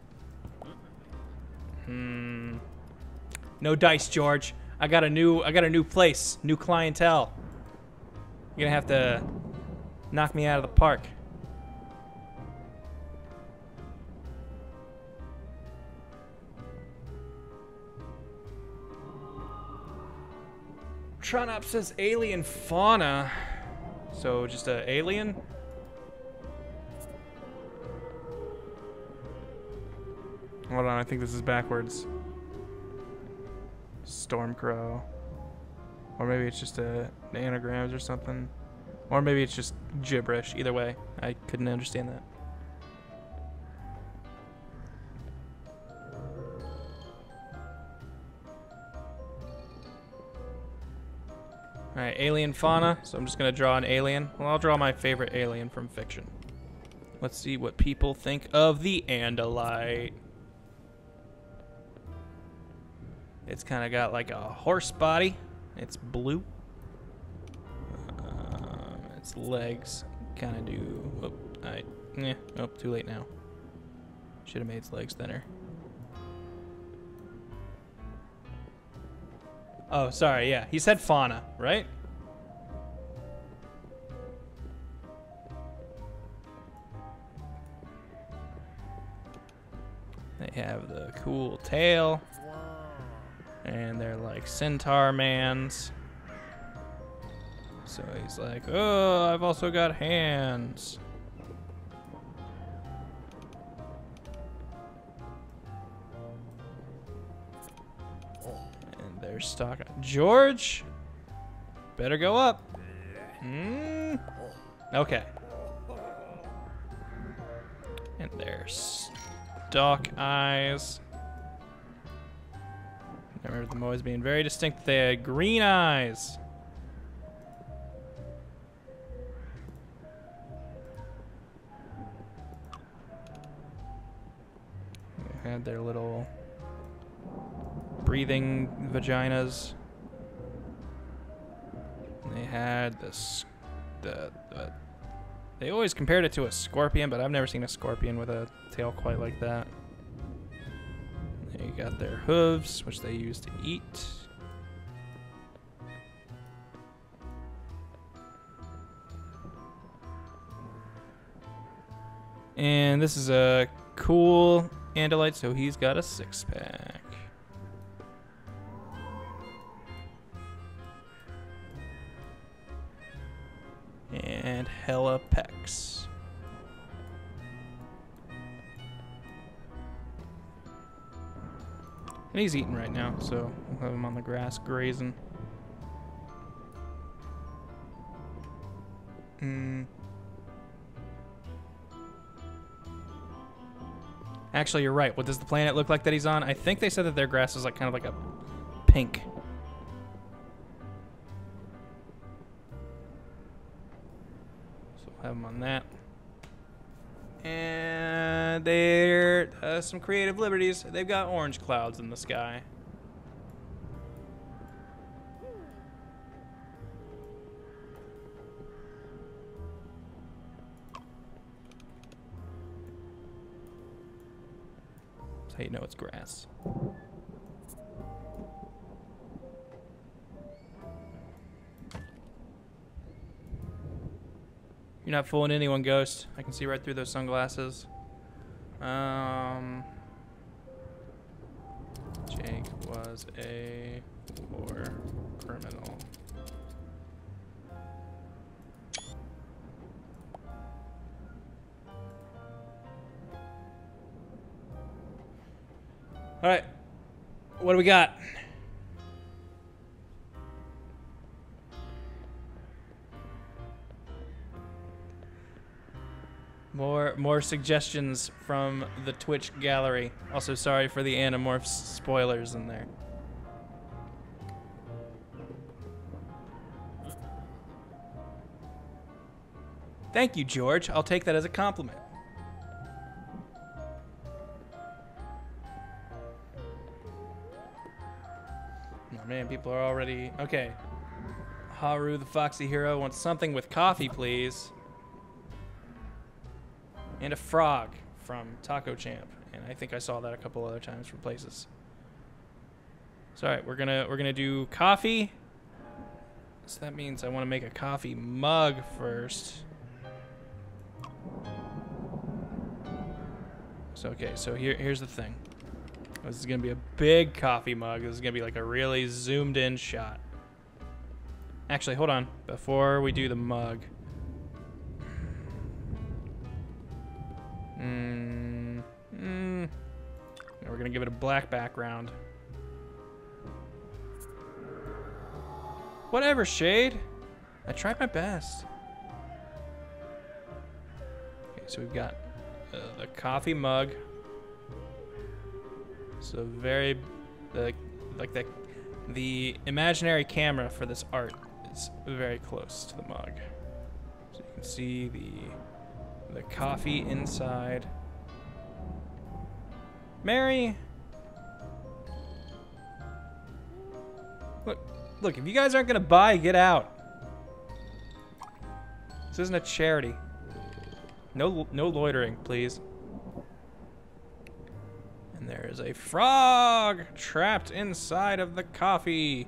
Hmm. No dice, George. I got a new I got a new place, new clientele. You're gonna have to knock me out of the park. Tronop says alien fauna. So just a alien? Hold on, I think this is backwards. Stormcrow. Or maybe it's just a anagrams or something. Or maybe it's just gibberish. Either way, I couldn't understand that. Alright, alien fauna. So I'm just going to draw an alien. Well, I'll draw my favorite alien from fiction. Let's see what people think of the Andalite. It's kind of got like a horse body. It's blue. Um, its legs kind of do. Oh, I. Yeah. Oh, too late now. Should have made its legs thinner. Oh, sorry. Yeah, he said fauna, right? They have the cool tail. And they're like centaur mans. So he's like, oh, I've also got hands. And they're stock. George, better go up. Mm. Okay. And there's dark eyes. I remember them always being very distinct. They had green eyes. They had their little breathing vaginas. They had this, the, the, they always compared it to a scorpion, but I've never seen a scorpion with a tail quite like that. Got their hooves, which they use to eat. And this is a cool Andalite, so he's got a six pack. And hella pecs. And he's eating right now, so we'll have him on the grass grazing. Hmm. Actually, you're right. What does the planet look like that he's on? I think they said that their grass is like kind of like a pink. So we'll have him on that. And uh, some creative liberties. They've got orange clouds in the sky. That's how you know it's grass. You're not fooling anyone, Ghost. I can see right through those sunglasses. Um, Jake was a war criminal. All right, what do we got? More suggestions from the Twitch gallery. Also, sorry for the Animorphs spoilers in there. Thank you, George. I'll take that as a compliment. Oh man, people are already okay. Haru the Foxy Hero wants something with coffee, please and a frog from Taco Champ, and I think I saw that a couple other times from places. So, all right, we're gonna we're gonna do coffee. So that means I want to make a coffee mug first. So okay, so here here's the thing. This is gonna be a big coffee mug. This is gonna be like a really zoomed in shot. Actually, hold on. Before we do the mug, Mm, mm. We're gonna give it a black background. Whatever, Shade. I tried my best. Okay, so we've got uh, the coffee mug. So very, the, like the, the imaginary camera for this art is very close to the mug. So you can see the, the coffee inside. Mary. Look, look, if you guys aren't gonna buy, get out. This isn't a charity. No, no loitering, please. And there is a frog trapped inside of the coffee.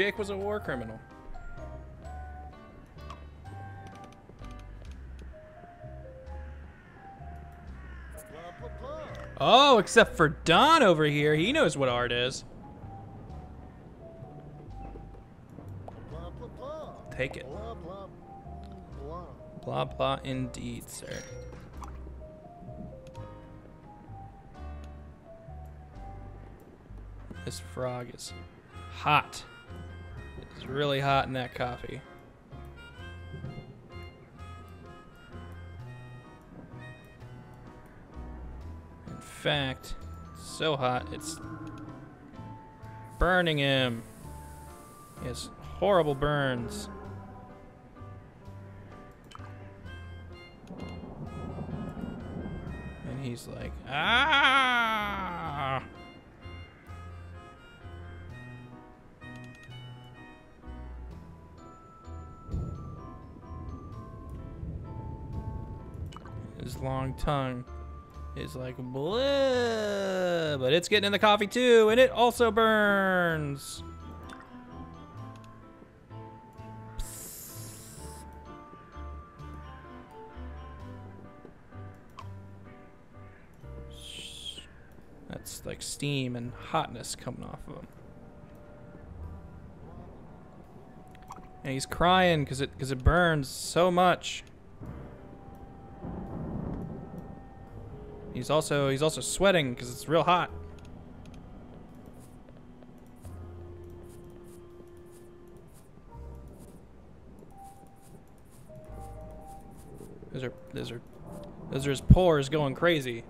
Jake was a war criminal. Oh, except for Don over here. He knows what art is. Take it. Blah, blah, indeed, sir. This frog is hot. Really hot in that coffee. In fact, so hot, it's burning him. He has horrible burns. And he's like, ah! Tongue is like blah, but it's getting in the coffee too, and it also burns. That's like steam and hotness coming off of him. And he's crying because it because it burns so much. He's also he's also sweating because it's real hot. Those are those are those are his pores going crazy.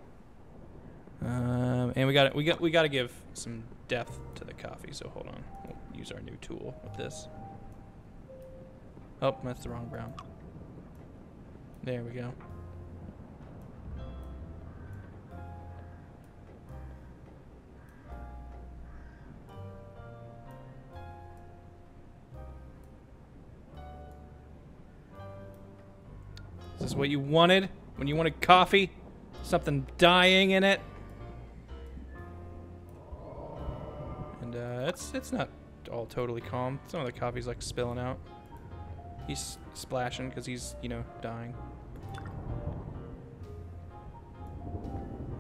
Um, and we got we got we got to give some depth to the coffee. So hold on, we'll use our new tool with this. Oh, that's the wrong brown. There we go. Is this what you wanted when you wanted coffee? Something dying in it? And uh, it's it's not all totally calm. Some of the coffee's like spilling out. He's splashing because he's you know dying.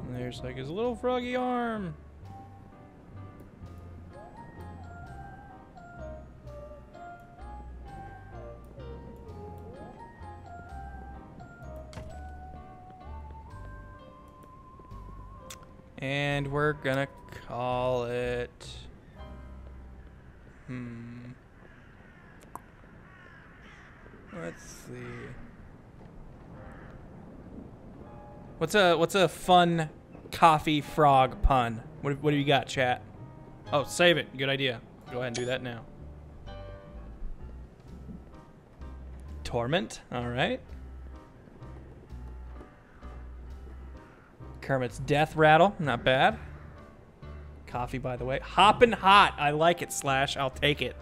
And there's like his little froggy arm. Gonna call it. Hmm. Let's see. What's a what's a fun coffee frog pun? What what do you got, chat? Oh, save it. Good idea. Go ahead and do that now. Torment. All right. Kermit's death rattle, not bad. Coffee, by the way. Hoppin' hot. I like it, Slash. I'll take it.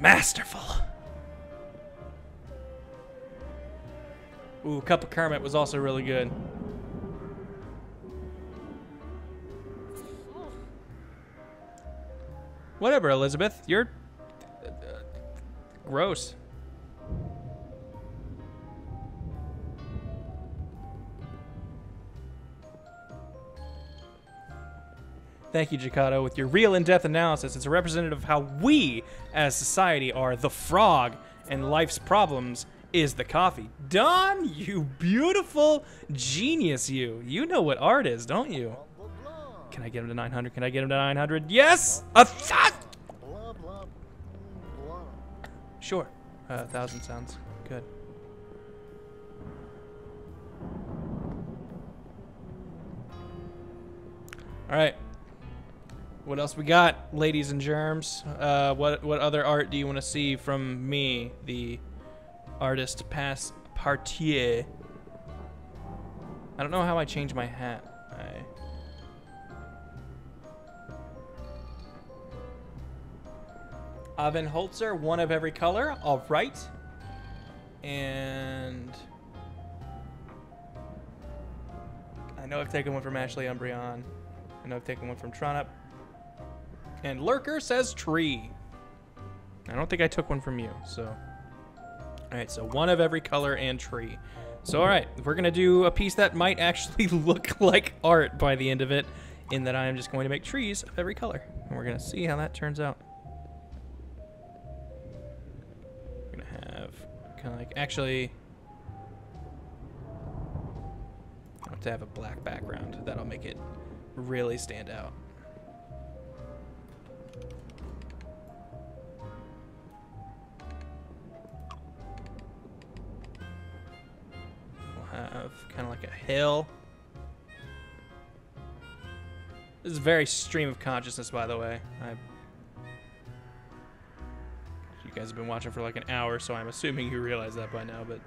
Masterful. Ooh, Cup of Kermit was also really good. Whatever, Elizabeth. You're uh, gross. Thank you, Jacato, with your real in-depth analysis. It's a representative of how we, as society, are the frog, and life's problems is the coffee. Don, you beautiful genius, you. You know what art is, don't you? Can I get him to 900? Can I get him to 900? Yes! A thou- Blah, blah, blah. Sure. Uh, a thousand sounds good. All right. What else we got, ladies and germs? Uh, what what other art do you want to see from me, the artist pass partier? I don't know how I change my hat. I Oven Holzer, one of every color. All right. And I know I've taken one from Ashley Umbreon. I know I've taken one from Tronup. And Lurker says tree. I don't think I took one from you, so. All right, so one of every color and tree. So, all right, we're gonna do a piece that might actually look like art by the end of it, in that I am just going to make trees of every color, and we're gonna see how that turns out. We're gonna have kind of like actually. I have to have a black background. That'll make it really stand out. Kind of like a hill. This is very stream of consciousness, by the way. I you guys have been watching for like an hour, so I'm assuming you realize that by now. But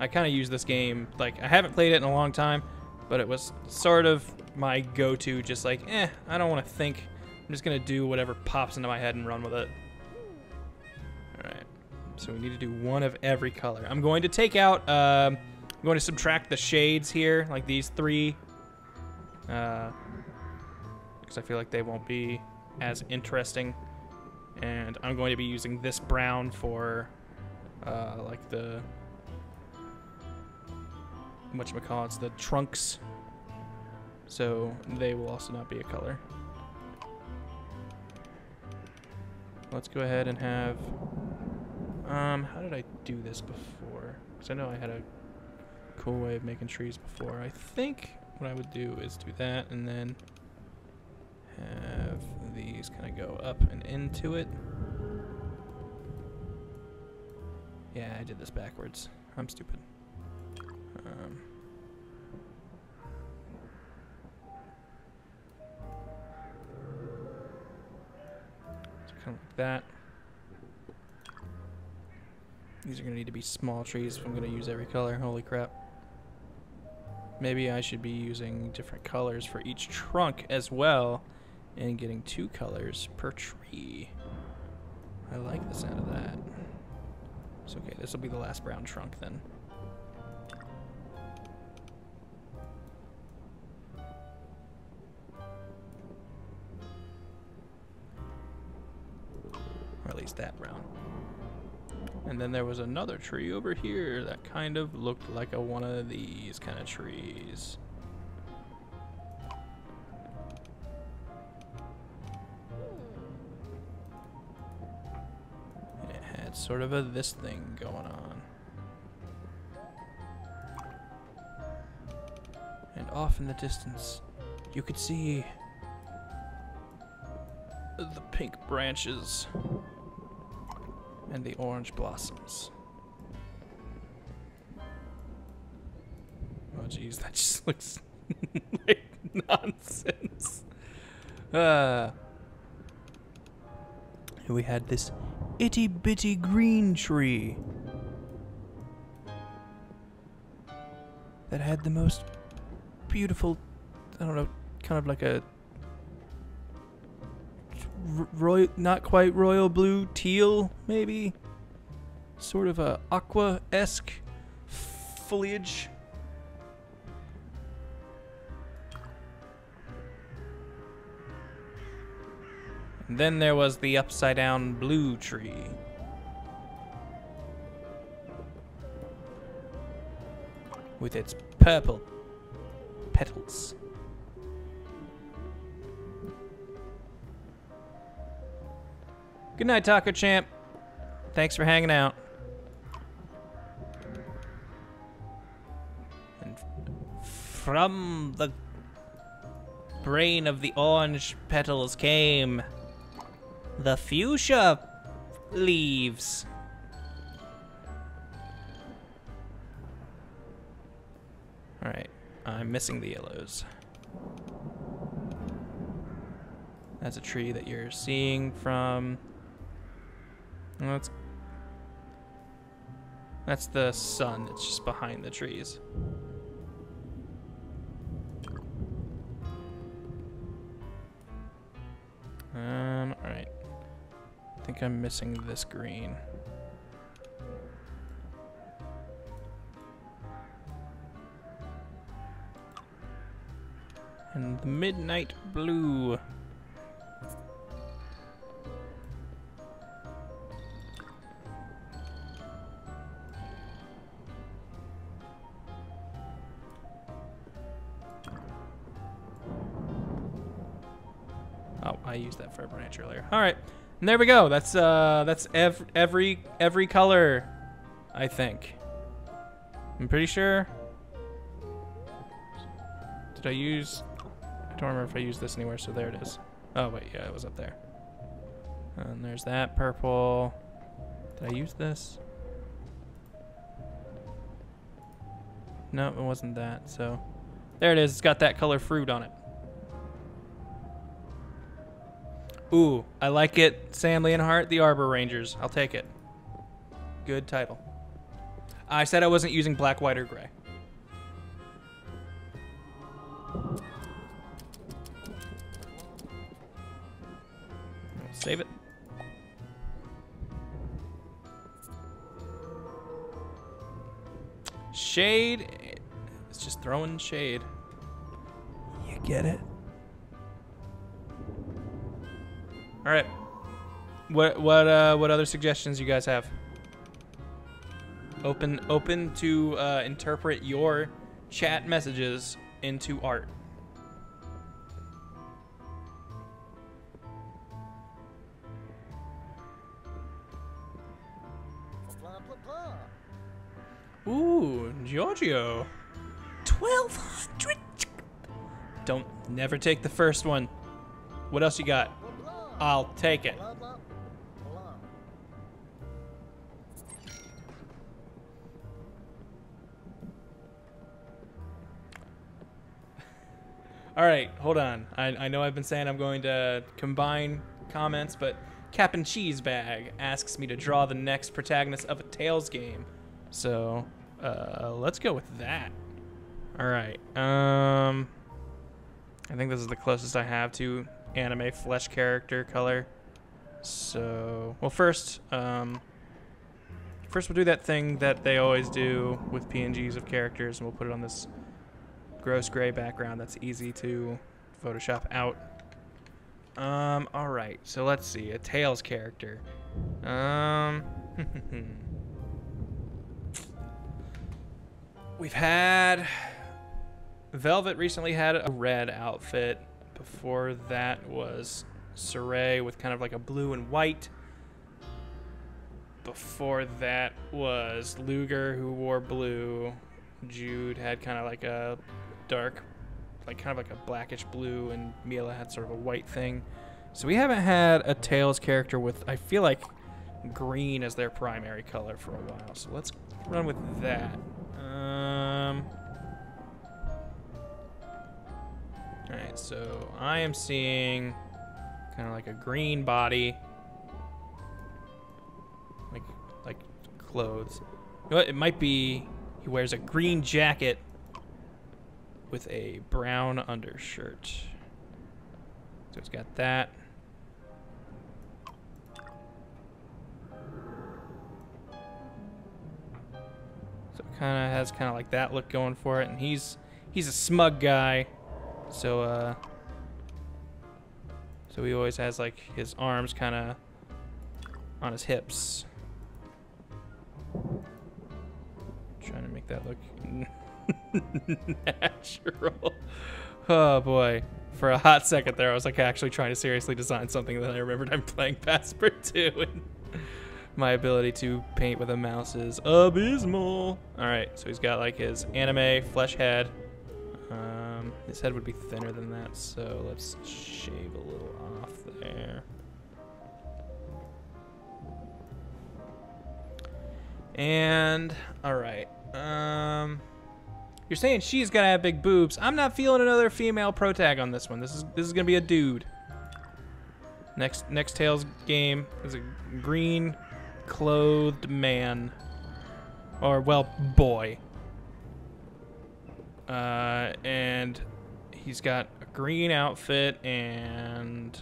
I kind of use this game like I haven't played it in a long time, but it was sort of my go-to. Just like, eh, I don't want to think. I'm just gonna do whatever pops into my head and run with it. All right. So we need to do one of every color. I'm going to take out. Um, I'm going to subtract the shades here, like these three, because I feel like they won't be as interesting and I'm going to be using this brown for uh, like the whatchamacallits, the trunks. So they will also not be a color. Let's go ahead and have. Um, how did I do this before? Because I know I had a cool way of making trees before. I think what I would do is do that and then have these kind of go up and into it. Yeah, I did this backwards. I'm stupid. Um, so kind of like that. These are going to need to be small trees if I'm going to use every color. Holy crap. Maybe I should be using different colors for each trunk as well and getting two colors per tree. I like the sound of that. It's okay, this will be the last brown trunk then. Or at least that brown. And then there was another tree over here that kind of looked like a one of these kind of trees. And it had sort of a this thing going on. And off in the distance, you could see the pink branches and the orange blossoms. Oh jeez, that just looks like nonsense. Uh, we had this itty bitty green tree that had the most beautiful, I don't know, kind of like a not quite royal blue, teal maybe, sort of a aqua esque foliage. And then there was the upside down blue tree. With its purple petals. Good night, Taco Champ. Thanks for hanging out. And from the brain of the orange petals came the fuchsia leaves. All right, I'm missing the yellows. That's a tree that you're seeing from. That's that's the sun. It's just behind the trees. Um, alright. I think I'm missing this green. And the midnight blue. Earlier. All right, and there we go. That's uh, that's ev- every every color, I think. I'm pretty sure. Did I use? I don't remember if I used this anywhere. So there it is. Oh wait, yeah, it was up there. And there's that purple. Did I use this? No, it wasn't that. So there it is. It's got that color fruit on it. Ooh, I like it. Sam Leonhart, The Arbor Rangers. I'll take it. Good title. I said I wasn't using black, white, or gray. Save it. Shade. It's just throwing shade. You get it? All right. What what uh what other suggestions you guys have? Open open to uh, interpret your chat messages into art. Ooh, Giorgio. 1200. Don't never take the first one. What else you got? I'll take it. All right, hold on. I, I know I've been saying I'm going to combine comments, but Cap'n Cheese Bag asks me to draw the next protagonist of a Tales game. So, uh, let's go with that. All right. Um, I think this is the closest I have to anime flesh character color. So, well, first, um, first we'll do that thing that they always do with PNGs of characters, and we'll put it on this gross gray background that's easy to Photoshop out. Um, all right, so let's see, a Tales character. Um, we've had Velvet recently had a red outfit. Before that was Sorey with kind of like a blue and white. Before that was Ludger who wore blue. Jude had kind of like a dark, like kind of like a blackish blue, and Milla had sort of a white thing. So we haven't had a Tales character with, I feel like, green as their primary color for a while. So let's run with that. Um. Alright, so I am seeing kind of like a green body like like clothes. You know what? It might be he wears a green jacket with a brown undershirt. So it's got that. So it kind of has kind of like that look going for it, and he's he's a smug guy, so uh, so he always has like his arms kind of on his hips. Trying to make that look natural. Oh boy. For a hot second there, I was like actually trying to seriously design something that I remembered I'm playing Passport 2 and my ability to paint with a mouse is abysmal. Alright, so he's got like his anime flesh head. Um, his head would be thinner than that, so let's shave a little off there. And all right. Um You're saying she's gonna have big boobs. I'm not feeling another female protag on this one. This is this is gonna be a dude. Next next Tales game is a green clothed man. Or well, boy. Uh and he's got a green outfit and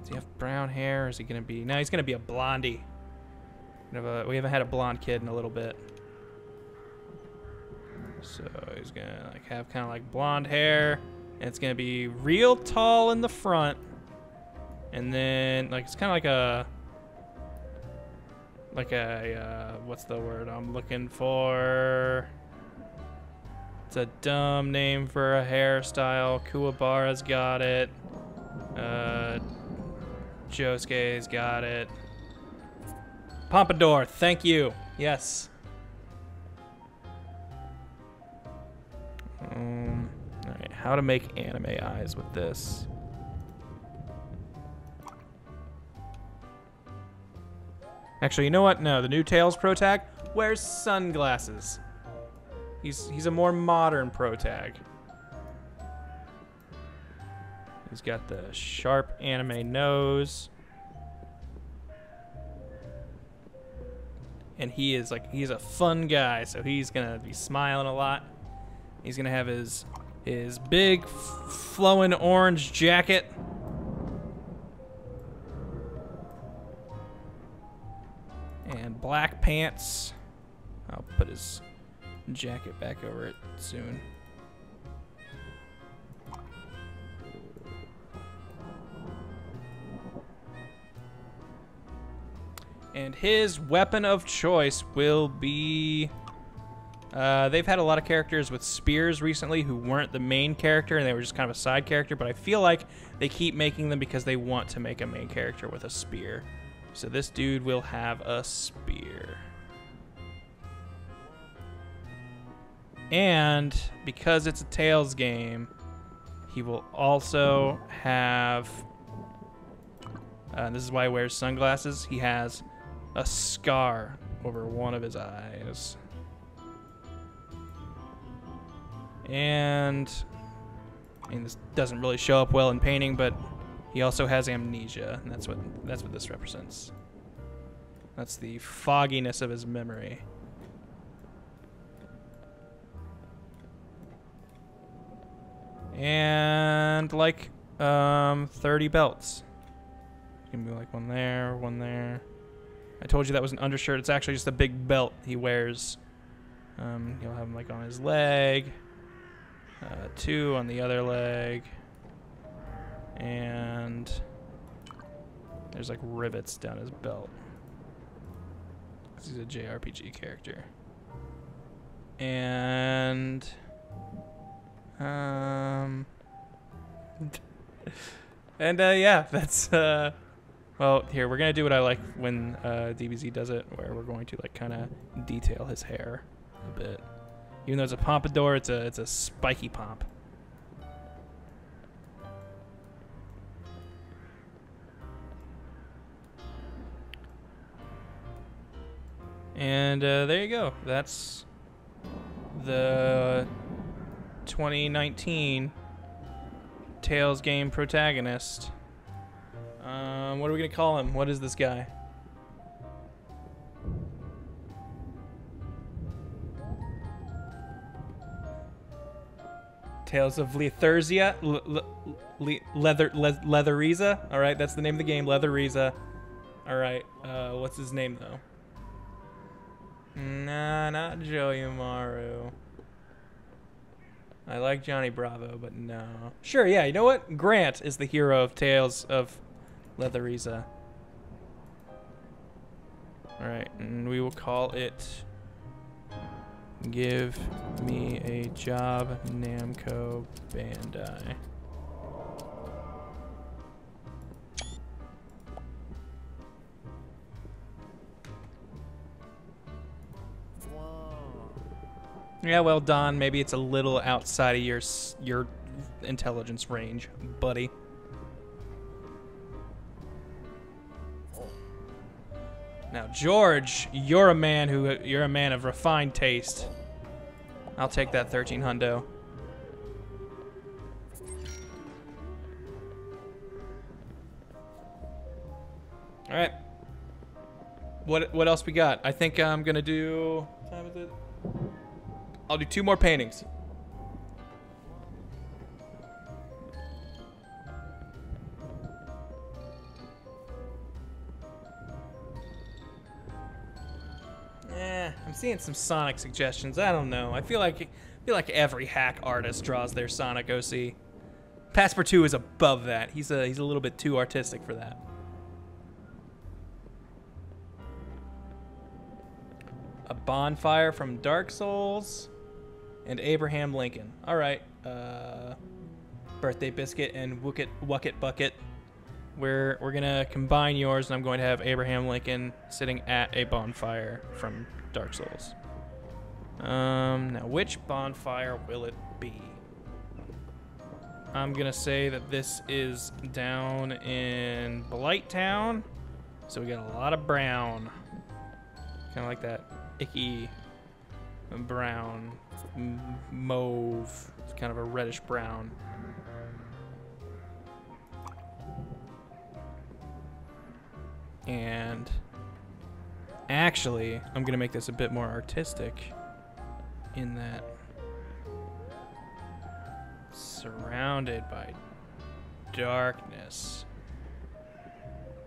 does he have brown hair? Is he gonna be no he's gonna be a blondie. We haven't had a blonde kid in a little bit. So he's gonna like have kind of like blonde hair, and it's gonna be real tall in the front, and then like it's kind of like a like a uh, what's the word I'm looking for? It's a dumb name for a hairstyle. Kuwabara's got it. Uh, Josuke's got it. Pompadour, thank you. Yes. Um, all right, how to make anime eyes with this. Actually, you know what? No, the new Tales Protag wears sunglasses. He's he's a more modern Protag. He's got the sharp anime nose. and he is like he's a fun guy so he's gonna be smiling a lot he's gonna have his his big flowing orange jacket and black pants I'll put his jacket back over it soon And his weapon of choice will be... Uh, they've had a lot of characters with spears recently who weren't the main character and they were just kind of a side character, but I feel like they keep making them because they want to make a main character with a spear. So this dude will have a spear. And because it's a Tales game, he will also have. Uh, this is why he wears sunglasses. He has a scar over one of his eyes. And I mean, this doesn't really show up well in painting, but he also has amnesia, and that's what that's what this represents. That's the fogginess of his memory. And like um 30 belts. Gonna be like one there, one there. I told you that was an undershirt. It's actually just a big belt he wears. Um, he'll have them like on his leg, uh, two on the other leg, and there's like rivets down his belt. He's a JRPG character. And um and uh yeah, that's uh well, here, we're to do what I like when uh, DBZ does it, where we're going to, like, kind of detail his hair a bit. Even though it's a pompadour, it's a, it's a spiky pomp. And uh, there you go. That's the 2019 Tales game protagonist. Um, what are we gonna call him? What is this guy? Tales of Lethurzia, Le Le Le Leather Le Leatheriza. All right, that's the name of the game, Leatheriza. All right, uh, what's his name though? Nah, not Joey Maru. I like Johnny Bravo, but no. Sure, yeah. You know what? Grant is the hero of Tales of Leatheriza. All right, and we will call it Give Me a Job Namco Bandai. Yeah, well, Don, maybe it's a little outside of your your intelligence range, buddy. Now, George, you're a man who you're a man of refined taste. I'll take that 13 hundo. All right. What what else we got? I think I'm gonna do. What time is it? I'll do two more paintings. Eh, I'm seeing some Sonic suggestions. I don't know. I feel like I feel like every hack artist draws their Sonic OC. Passpartout is above that. He's a he's a little bit too artistic for that. A bonfire from Dark Souls and Abraham Lincoln. All right. Uh, birthday biscuit and Wookit Wucket Bucket. We're we're gonna combine yours, and I'm going to have Abraham Lincoln sitting at a bonfire from Dark Souls. Um, now which bonfire will it be? I'm gonna say that this is down in Blighttown, so we got a lot of brown, kind of like that icky brown, mauve. It's kind of a reddish brown. And actually, I'm gonna make this a bit more artistic in that surrounded by darkness.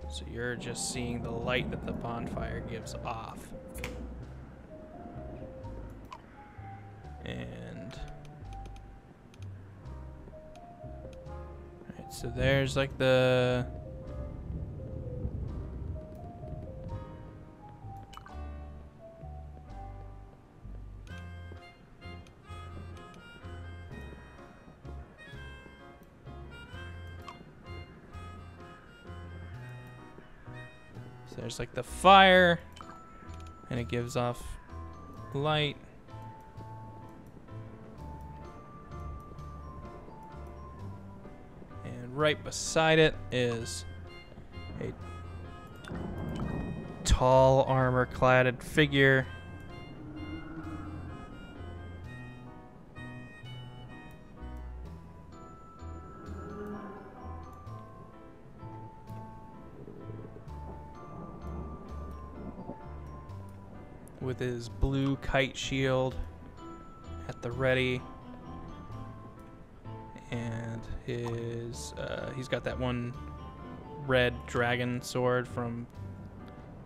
So you're just seeing the light that the bonfire gives off. And so there's like the there's like the fire, and it gives off light. Right beside it is a tall armor cladded figure. with his blue kite shield at the ready his uh, he's got that one red dragon sword from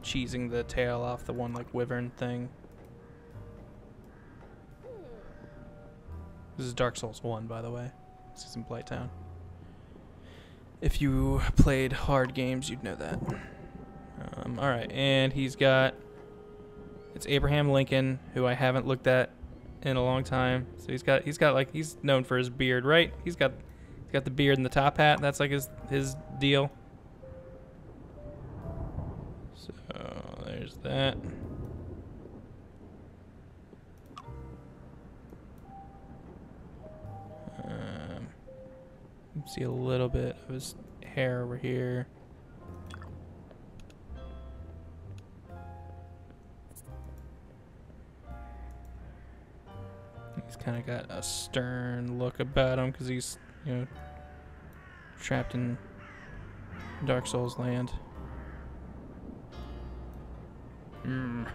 cheesing the tail off the one like wyvern thing this is dark souls 1 by the way this is in Blighttown if you played hard games you'd know that um, all right and he's got it's Abraham Lincoln, who I haven't looked at in a long time. So he's got he's got like he's known for his beard, right? He's got he's got the beard and the top hat. That's like his his deal. So there's that. Um, see a little bit of his hair over here. He's kind of got a stern look about him because he's, you know, trapped in Dark Souls land. Mm.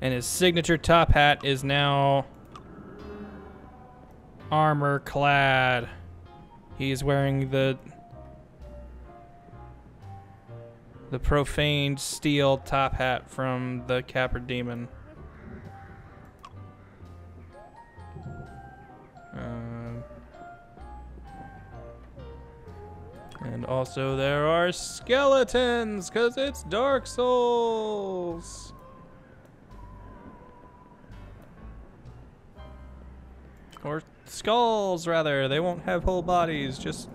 And his signature top hat is now armor clad. He's wearing the the profaned steel top hat from the Capra Demon. Also there are skeletons, cause it's Dark Souls. Or skulls, rather. They won't have whole bodies, just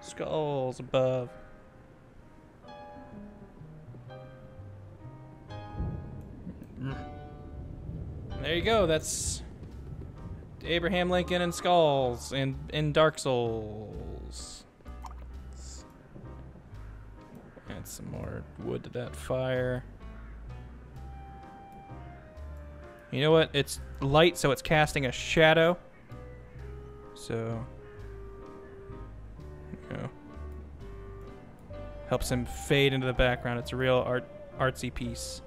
skulls above. Mm. There you go. That's Abraham Lincoln and skulls and in Dark Souls. Add some more wood to that fire. You know what? It's light, so it's casting a shadow. So, you know, helps him fade into the background. It's a real art artsy piece.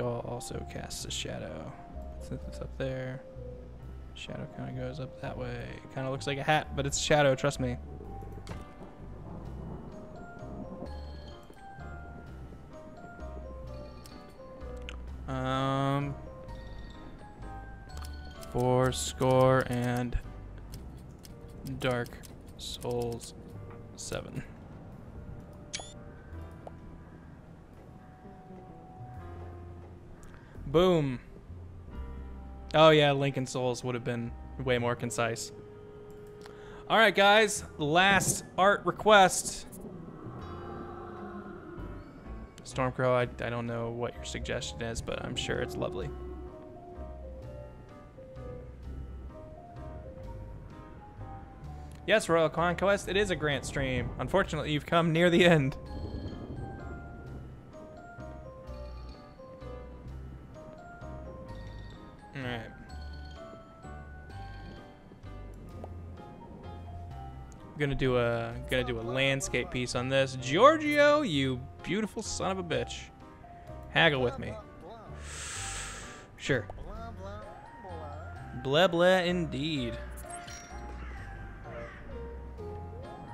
Skull also casts a shadow. Since it's up there. Shadow kind of goes up that way. Kind of looks like a hat, but it's shadow, trust me. Um, four score and Dark Souls 7. Boom. Oh yeah, Lincoln Souls would have been way more concise. All right, guys, last art request. Stormcrow, I, I don't know what your suggestion is, but I'm sure it's lovely. Yes, Royal Conquest, it is a Grant stream. Unfortunately, you've come near the end. Gonna do a gonna do a landscape piece on this. Giorgio, you beautiful son of a bitch. Haggle with me. Sure. Blah, blah, indeed.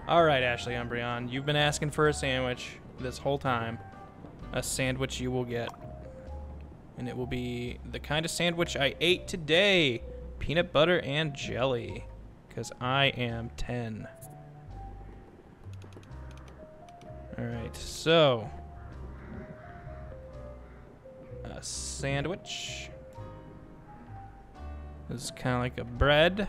Alright, Ashley Umbreon, you've been asking for a sandwich this whole time. A sandwich you will get. And it will be the kind of sandwich I ate today. Peanut butter and jelly. Because I am 10. Alright, so. A sandwich. This is kind of like a bread.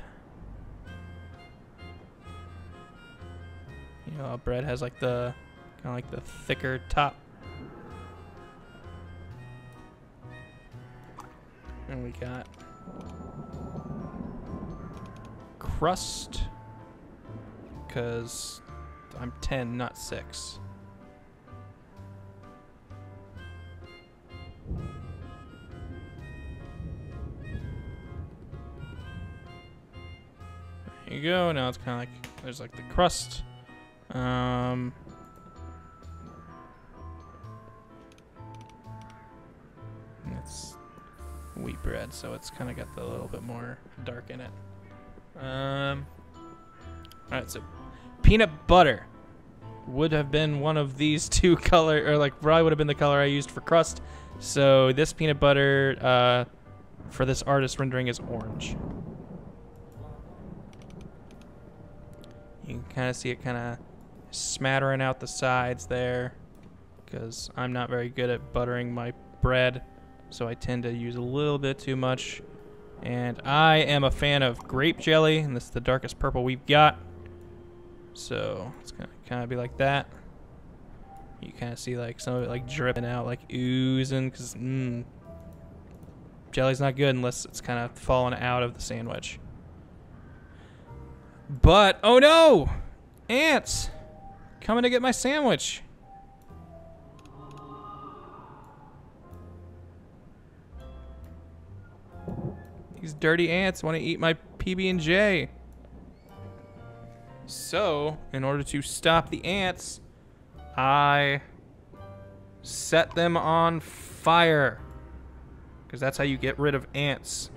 You know, bread has like the kind of like the thicker top. And we got crust because I'm 10, not 6. You go. Now it's kind of like there's like the crust. Um, it's wheat bread, so it's kind of got the little bit more dark in it. Um, all right, so peanut butter would have been one of these two color, or like probably would have been the color I used for crust. So this peanut butter uh, for this artist rendering is orange. You can kind of see it kind of smattering out the sides there because I'm not very good at buttering my bread, so I tend to use a little bit too much. And I am a fan of grape jelly, and this is the darkest purple we've got. So it's gonna kind of be like that. You kind of see like some of it like dripping out, like oozing, because mm, jelly's not good unless it's kind of falling out of the sandwich. But oh no, ants coming to get my sandwich. These dirty ants want to eat my PB and J. So, in order to stop the ants, I set them on fire. Because that's how you get rid of ants.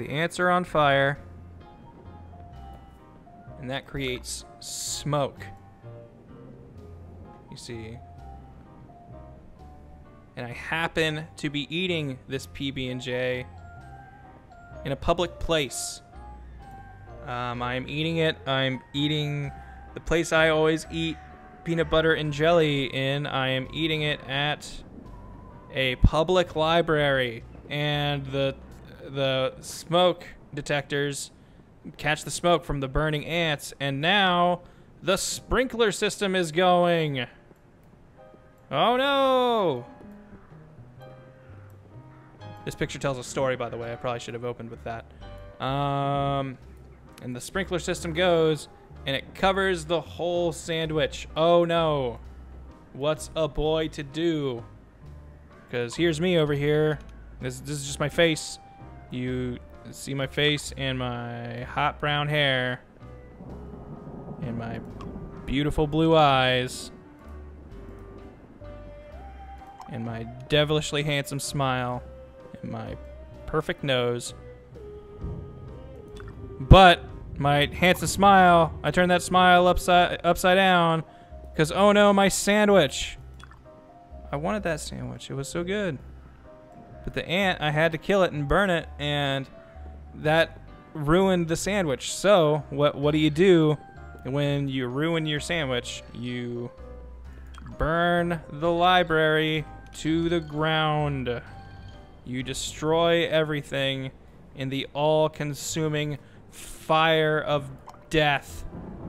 The ants are on fire. And that creates smoke. You see. And I happen to be eating this PB&J in a public place. Um, I'm eating it. I'm eating the place I always eat peanut butter and jelly in. I am eating it at a public library, and the the smoke detectors catch the smoke from the burning ants, and now the sprinkler system is going. Oh no! This picture tells a story, by the way. I probably should have opened with that. Um, and the sprinkler system goes, and it covers the whole sandwich. Oh no. What's a boy to do? Because here's me over here. This, this is just my face. You see my face and my hot brown hair and my beautiful blue eyes and my devilishly handsome smile and my perfect nose. But my handsome smile, I turned that smile upside upside down because oh no, my sandwich. I wanted that sandwich. It was so good. But the ant, I had to kill it and burn it and that ruined the sandwich. So, what what do you do when you ruin your sandwich? You burn the library to the ground. You destroy everything in the all-consuming fire of death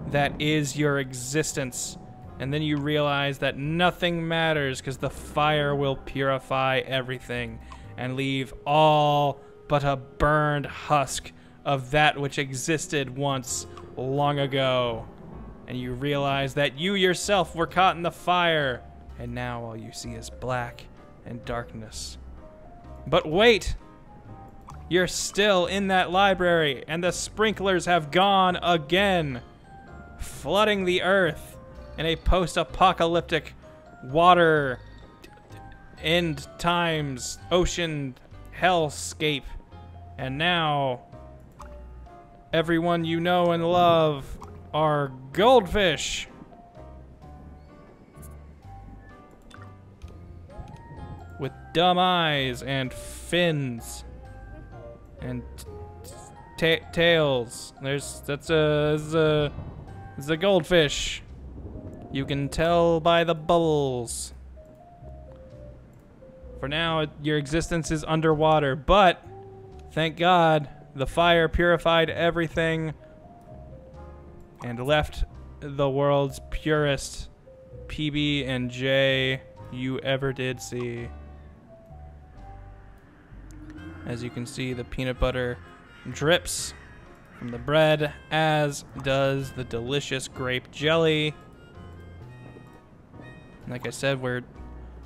that is your existence. And then you realize that nothing matters because the fire will purify everything and leave all but a burned husk of that which existed once long ago. And you realize that you yourself were caught in the fire, and now all you see is black and darkness. But wait! You're still in that library, and the sprinklers have gone again, flooding the earth in a post apocalyptic water end times ocean hellscape. And now, everyone you know and love are goldfish. With dumb eyes and fins and tails. There's that's a that's a that's a goldfish. You can tell by the bubbles. For now, your existence is underwater, but Thank God the fire purified everything and left the world's purest PB and J you ever did see. As you can see, the peanut butter drips from the bread, as does the delicious grape jelly. Like I said, we're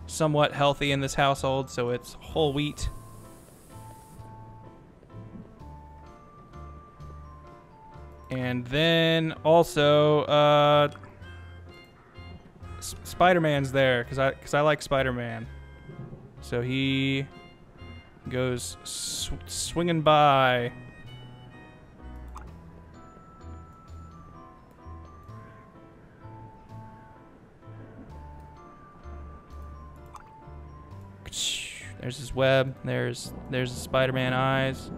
somewhat healthy in this household, so it's whole wheat And then also, uh, Spider-Man's there because I because I like Spider-Man. So he goes sw swinging by. There's his web. There's there's the Spider-Man eyes.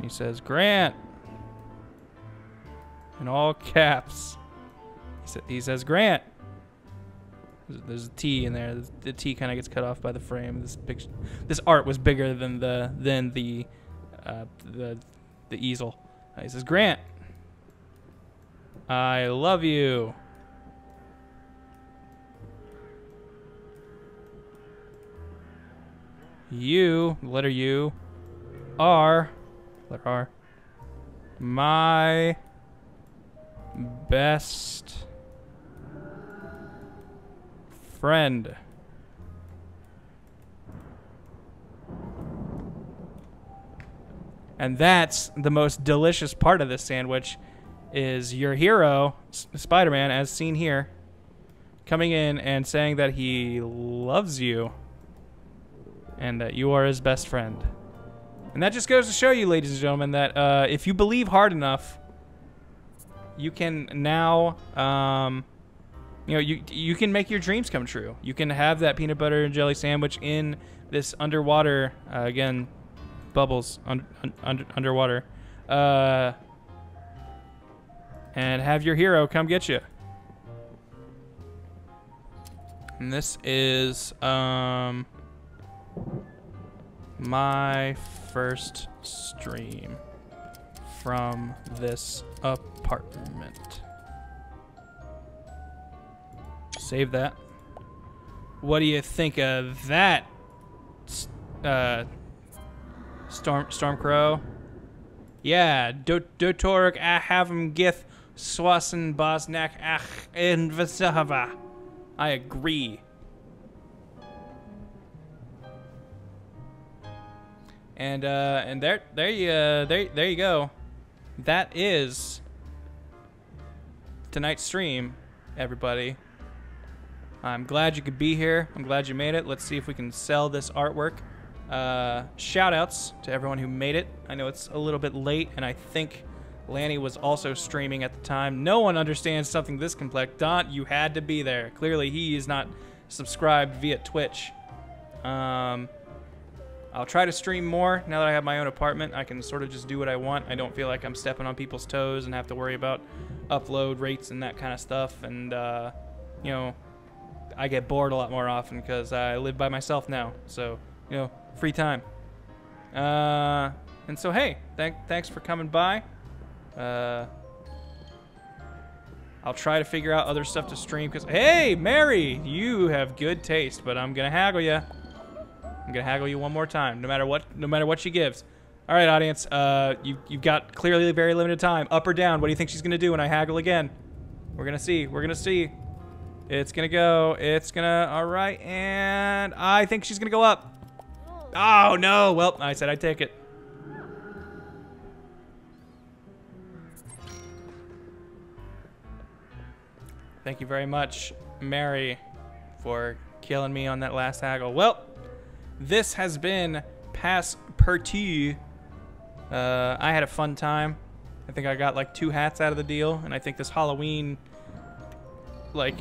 He says, "Grant, in all caps. He, sa he says, Grant. There's, a T in there. The T kind of gets cut off by the frame. This picture, this art was bigger than the than the uh, the the easel. Uh, he says, Grant. I love you. You, letter U, are, letter R, my best friend. And that's the most delicious part of this sandwich is your hero, Spider-Man, as seen here, coming in and saying that he loves you and that you are his best friend. And that just goes to show you, ladies and gentlemen, that uh, if you believe hard enough, you can now, um, you know, you you can make your dreams come true. You can have that peanut butter and jelly sandwich in this underwater, uh, again, bubbles un- un- under underwater, uh, and have your hero come get you. And this is um my first stream from this apartment. Save that. What do you think of that, uh, Storm Stormcrow? Yeah, Dotorg Ahavim Gith Swassen Bosnak Ach Invasava. I agree. And uh, and there there you uh, there there you go. That is tonight's stream, everybody. I'm glad you could be here. I'm glad you made it. Let's see if we can sell this artwork. Uh, shout outs to everyone who made it. I know it's a little bit late, and I think Lanny was also streaming at the time. No one understands something this complex. Dont, you had to be there. Clearly, he is not subscribed via Twitch. Um, I'll try to stream more now that I have my own apartment. I can sort of just do what I want. I don't feel like I'm stepping on people's toes and have to worry about upload rates and that kind of stuff. And, uh, you know, I get bored a lot more often because I live by myself now. So, you know, free time. Uh, and so, hey, th- thanks for coming by. Uh, I'll try to figure out other stuff to stream because, hey, Mary, you have good taste, but I'm gonna haggle you. I'm gonna haggle you one more time, no matter what, no matter what she gives. All right, audience, uh, you you've got clearly very limited time. Up or down? What do you think she's gonna do when I haggle again? We're gonna see. We're gonna see. It's gonna go. It's gonna. All right, and I think she's gonna go up. Oh no! Well, I said I'd take it. Thank you very much, Mary, for killing me on that last haggle. Well, this has been Pass Partie. Uh, I had a fun time. I think I got like two hats out of the deal, and I think this Halloween like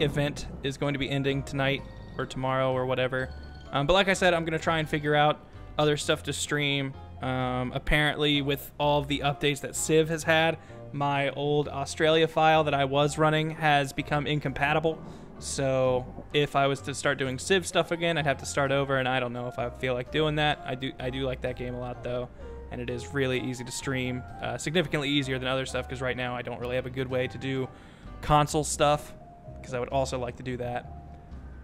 event is going to be ending tonight or tomorrow or whatever. Um, but like I said, I'm gonna try and figure out other stuff to stream. Um, apparently, with all the updates that Civ has had, my old Australia file that I was running has become incompatible. So if I was to start doing Civ stuff again, I'd have to start over, and I don't know if I feel like doing that. I do I do like that game a lot though, and it is really easy to stream, uh, significantly easier than other stuff because right now I don't really have a good way to do console stuff because I would also like to do that.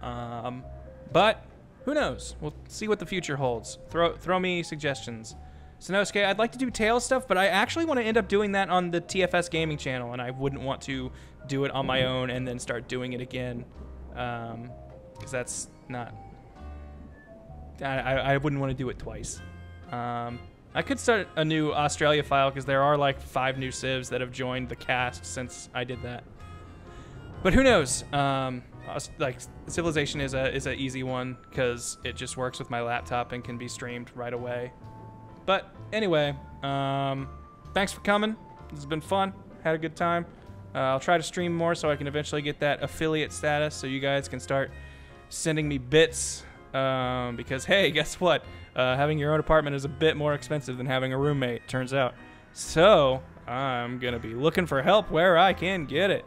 Um, but who knows? We'll see what the future holds. Throw throw me suggestions. Sonosuke, I'd like to do Tales stuff, but I actually want to end up doing that on the TFS Gaming channel, and I wouldn't want to do it on my own and then start doing it again, because that's not. I, I I wouldn't want to do it twice. Um, I could start a new Australia file because there are like five new civs that have joined the cast since I did that. But who knows? Um, like Civilization is a is an easy one because it just works with my laptop and can be streamed right away. But anyway, um, thanks for coming. This has been fun. Had a good time. Uh, I'll try to stream more so I can eventually get that affiliate status so you guys can start sending me bits. Um, because hey, guess what? Uh, having your own apartment is a bit more expensive than having a roommate. Turns out. So I'm gonna be looking for help where I can get it.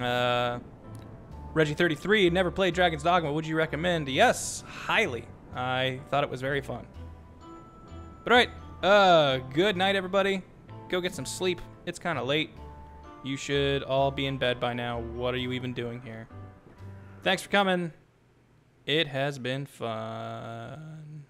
Uh, Reggie33 never played Dragon's Dogma. Would you recommend? Yes, highly. I thought it was very fun. But alright, uh, good night, everybody. Go get some sleep. It's kind of late. You should all be in bed by now. What are you even doing here? Thanks for coming. It has been fun.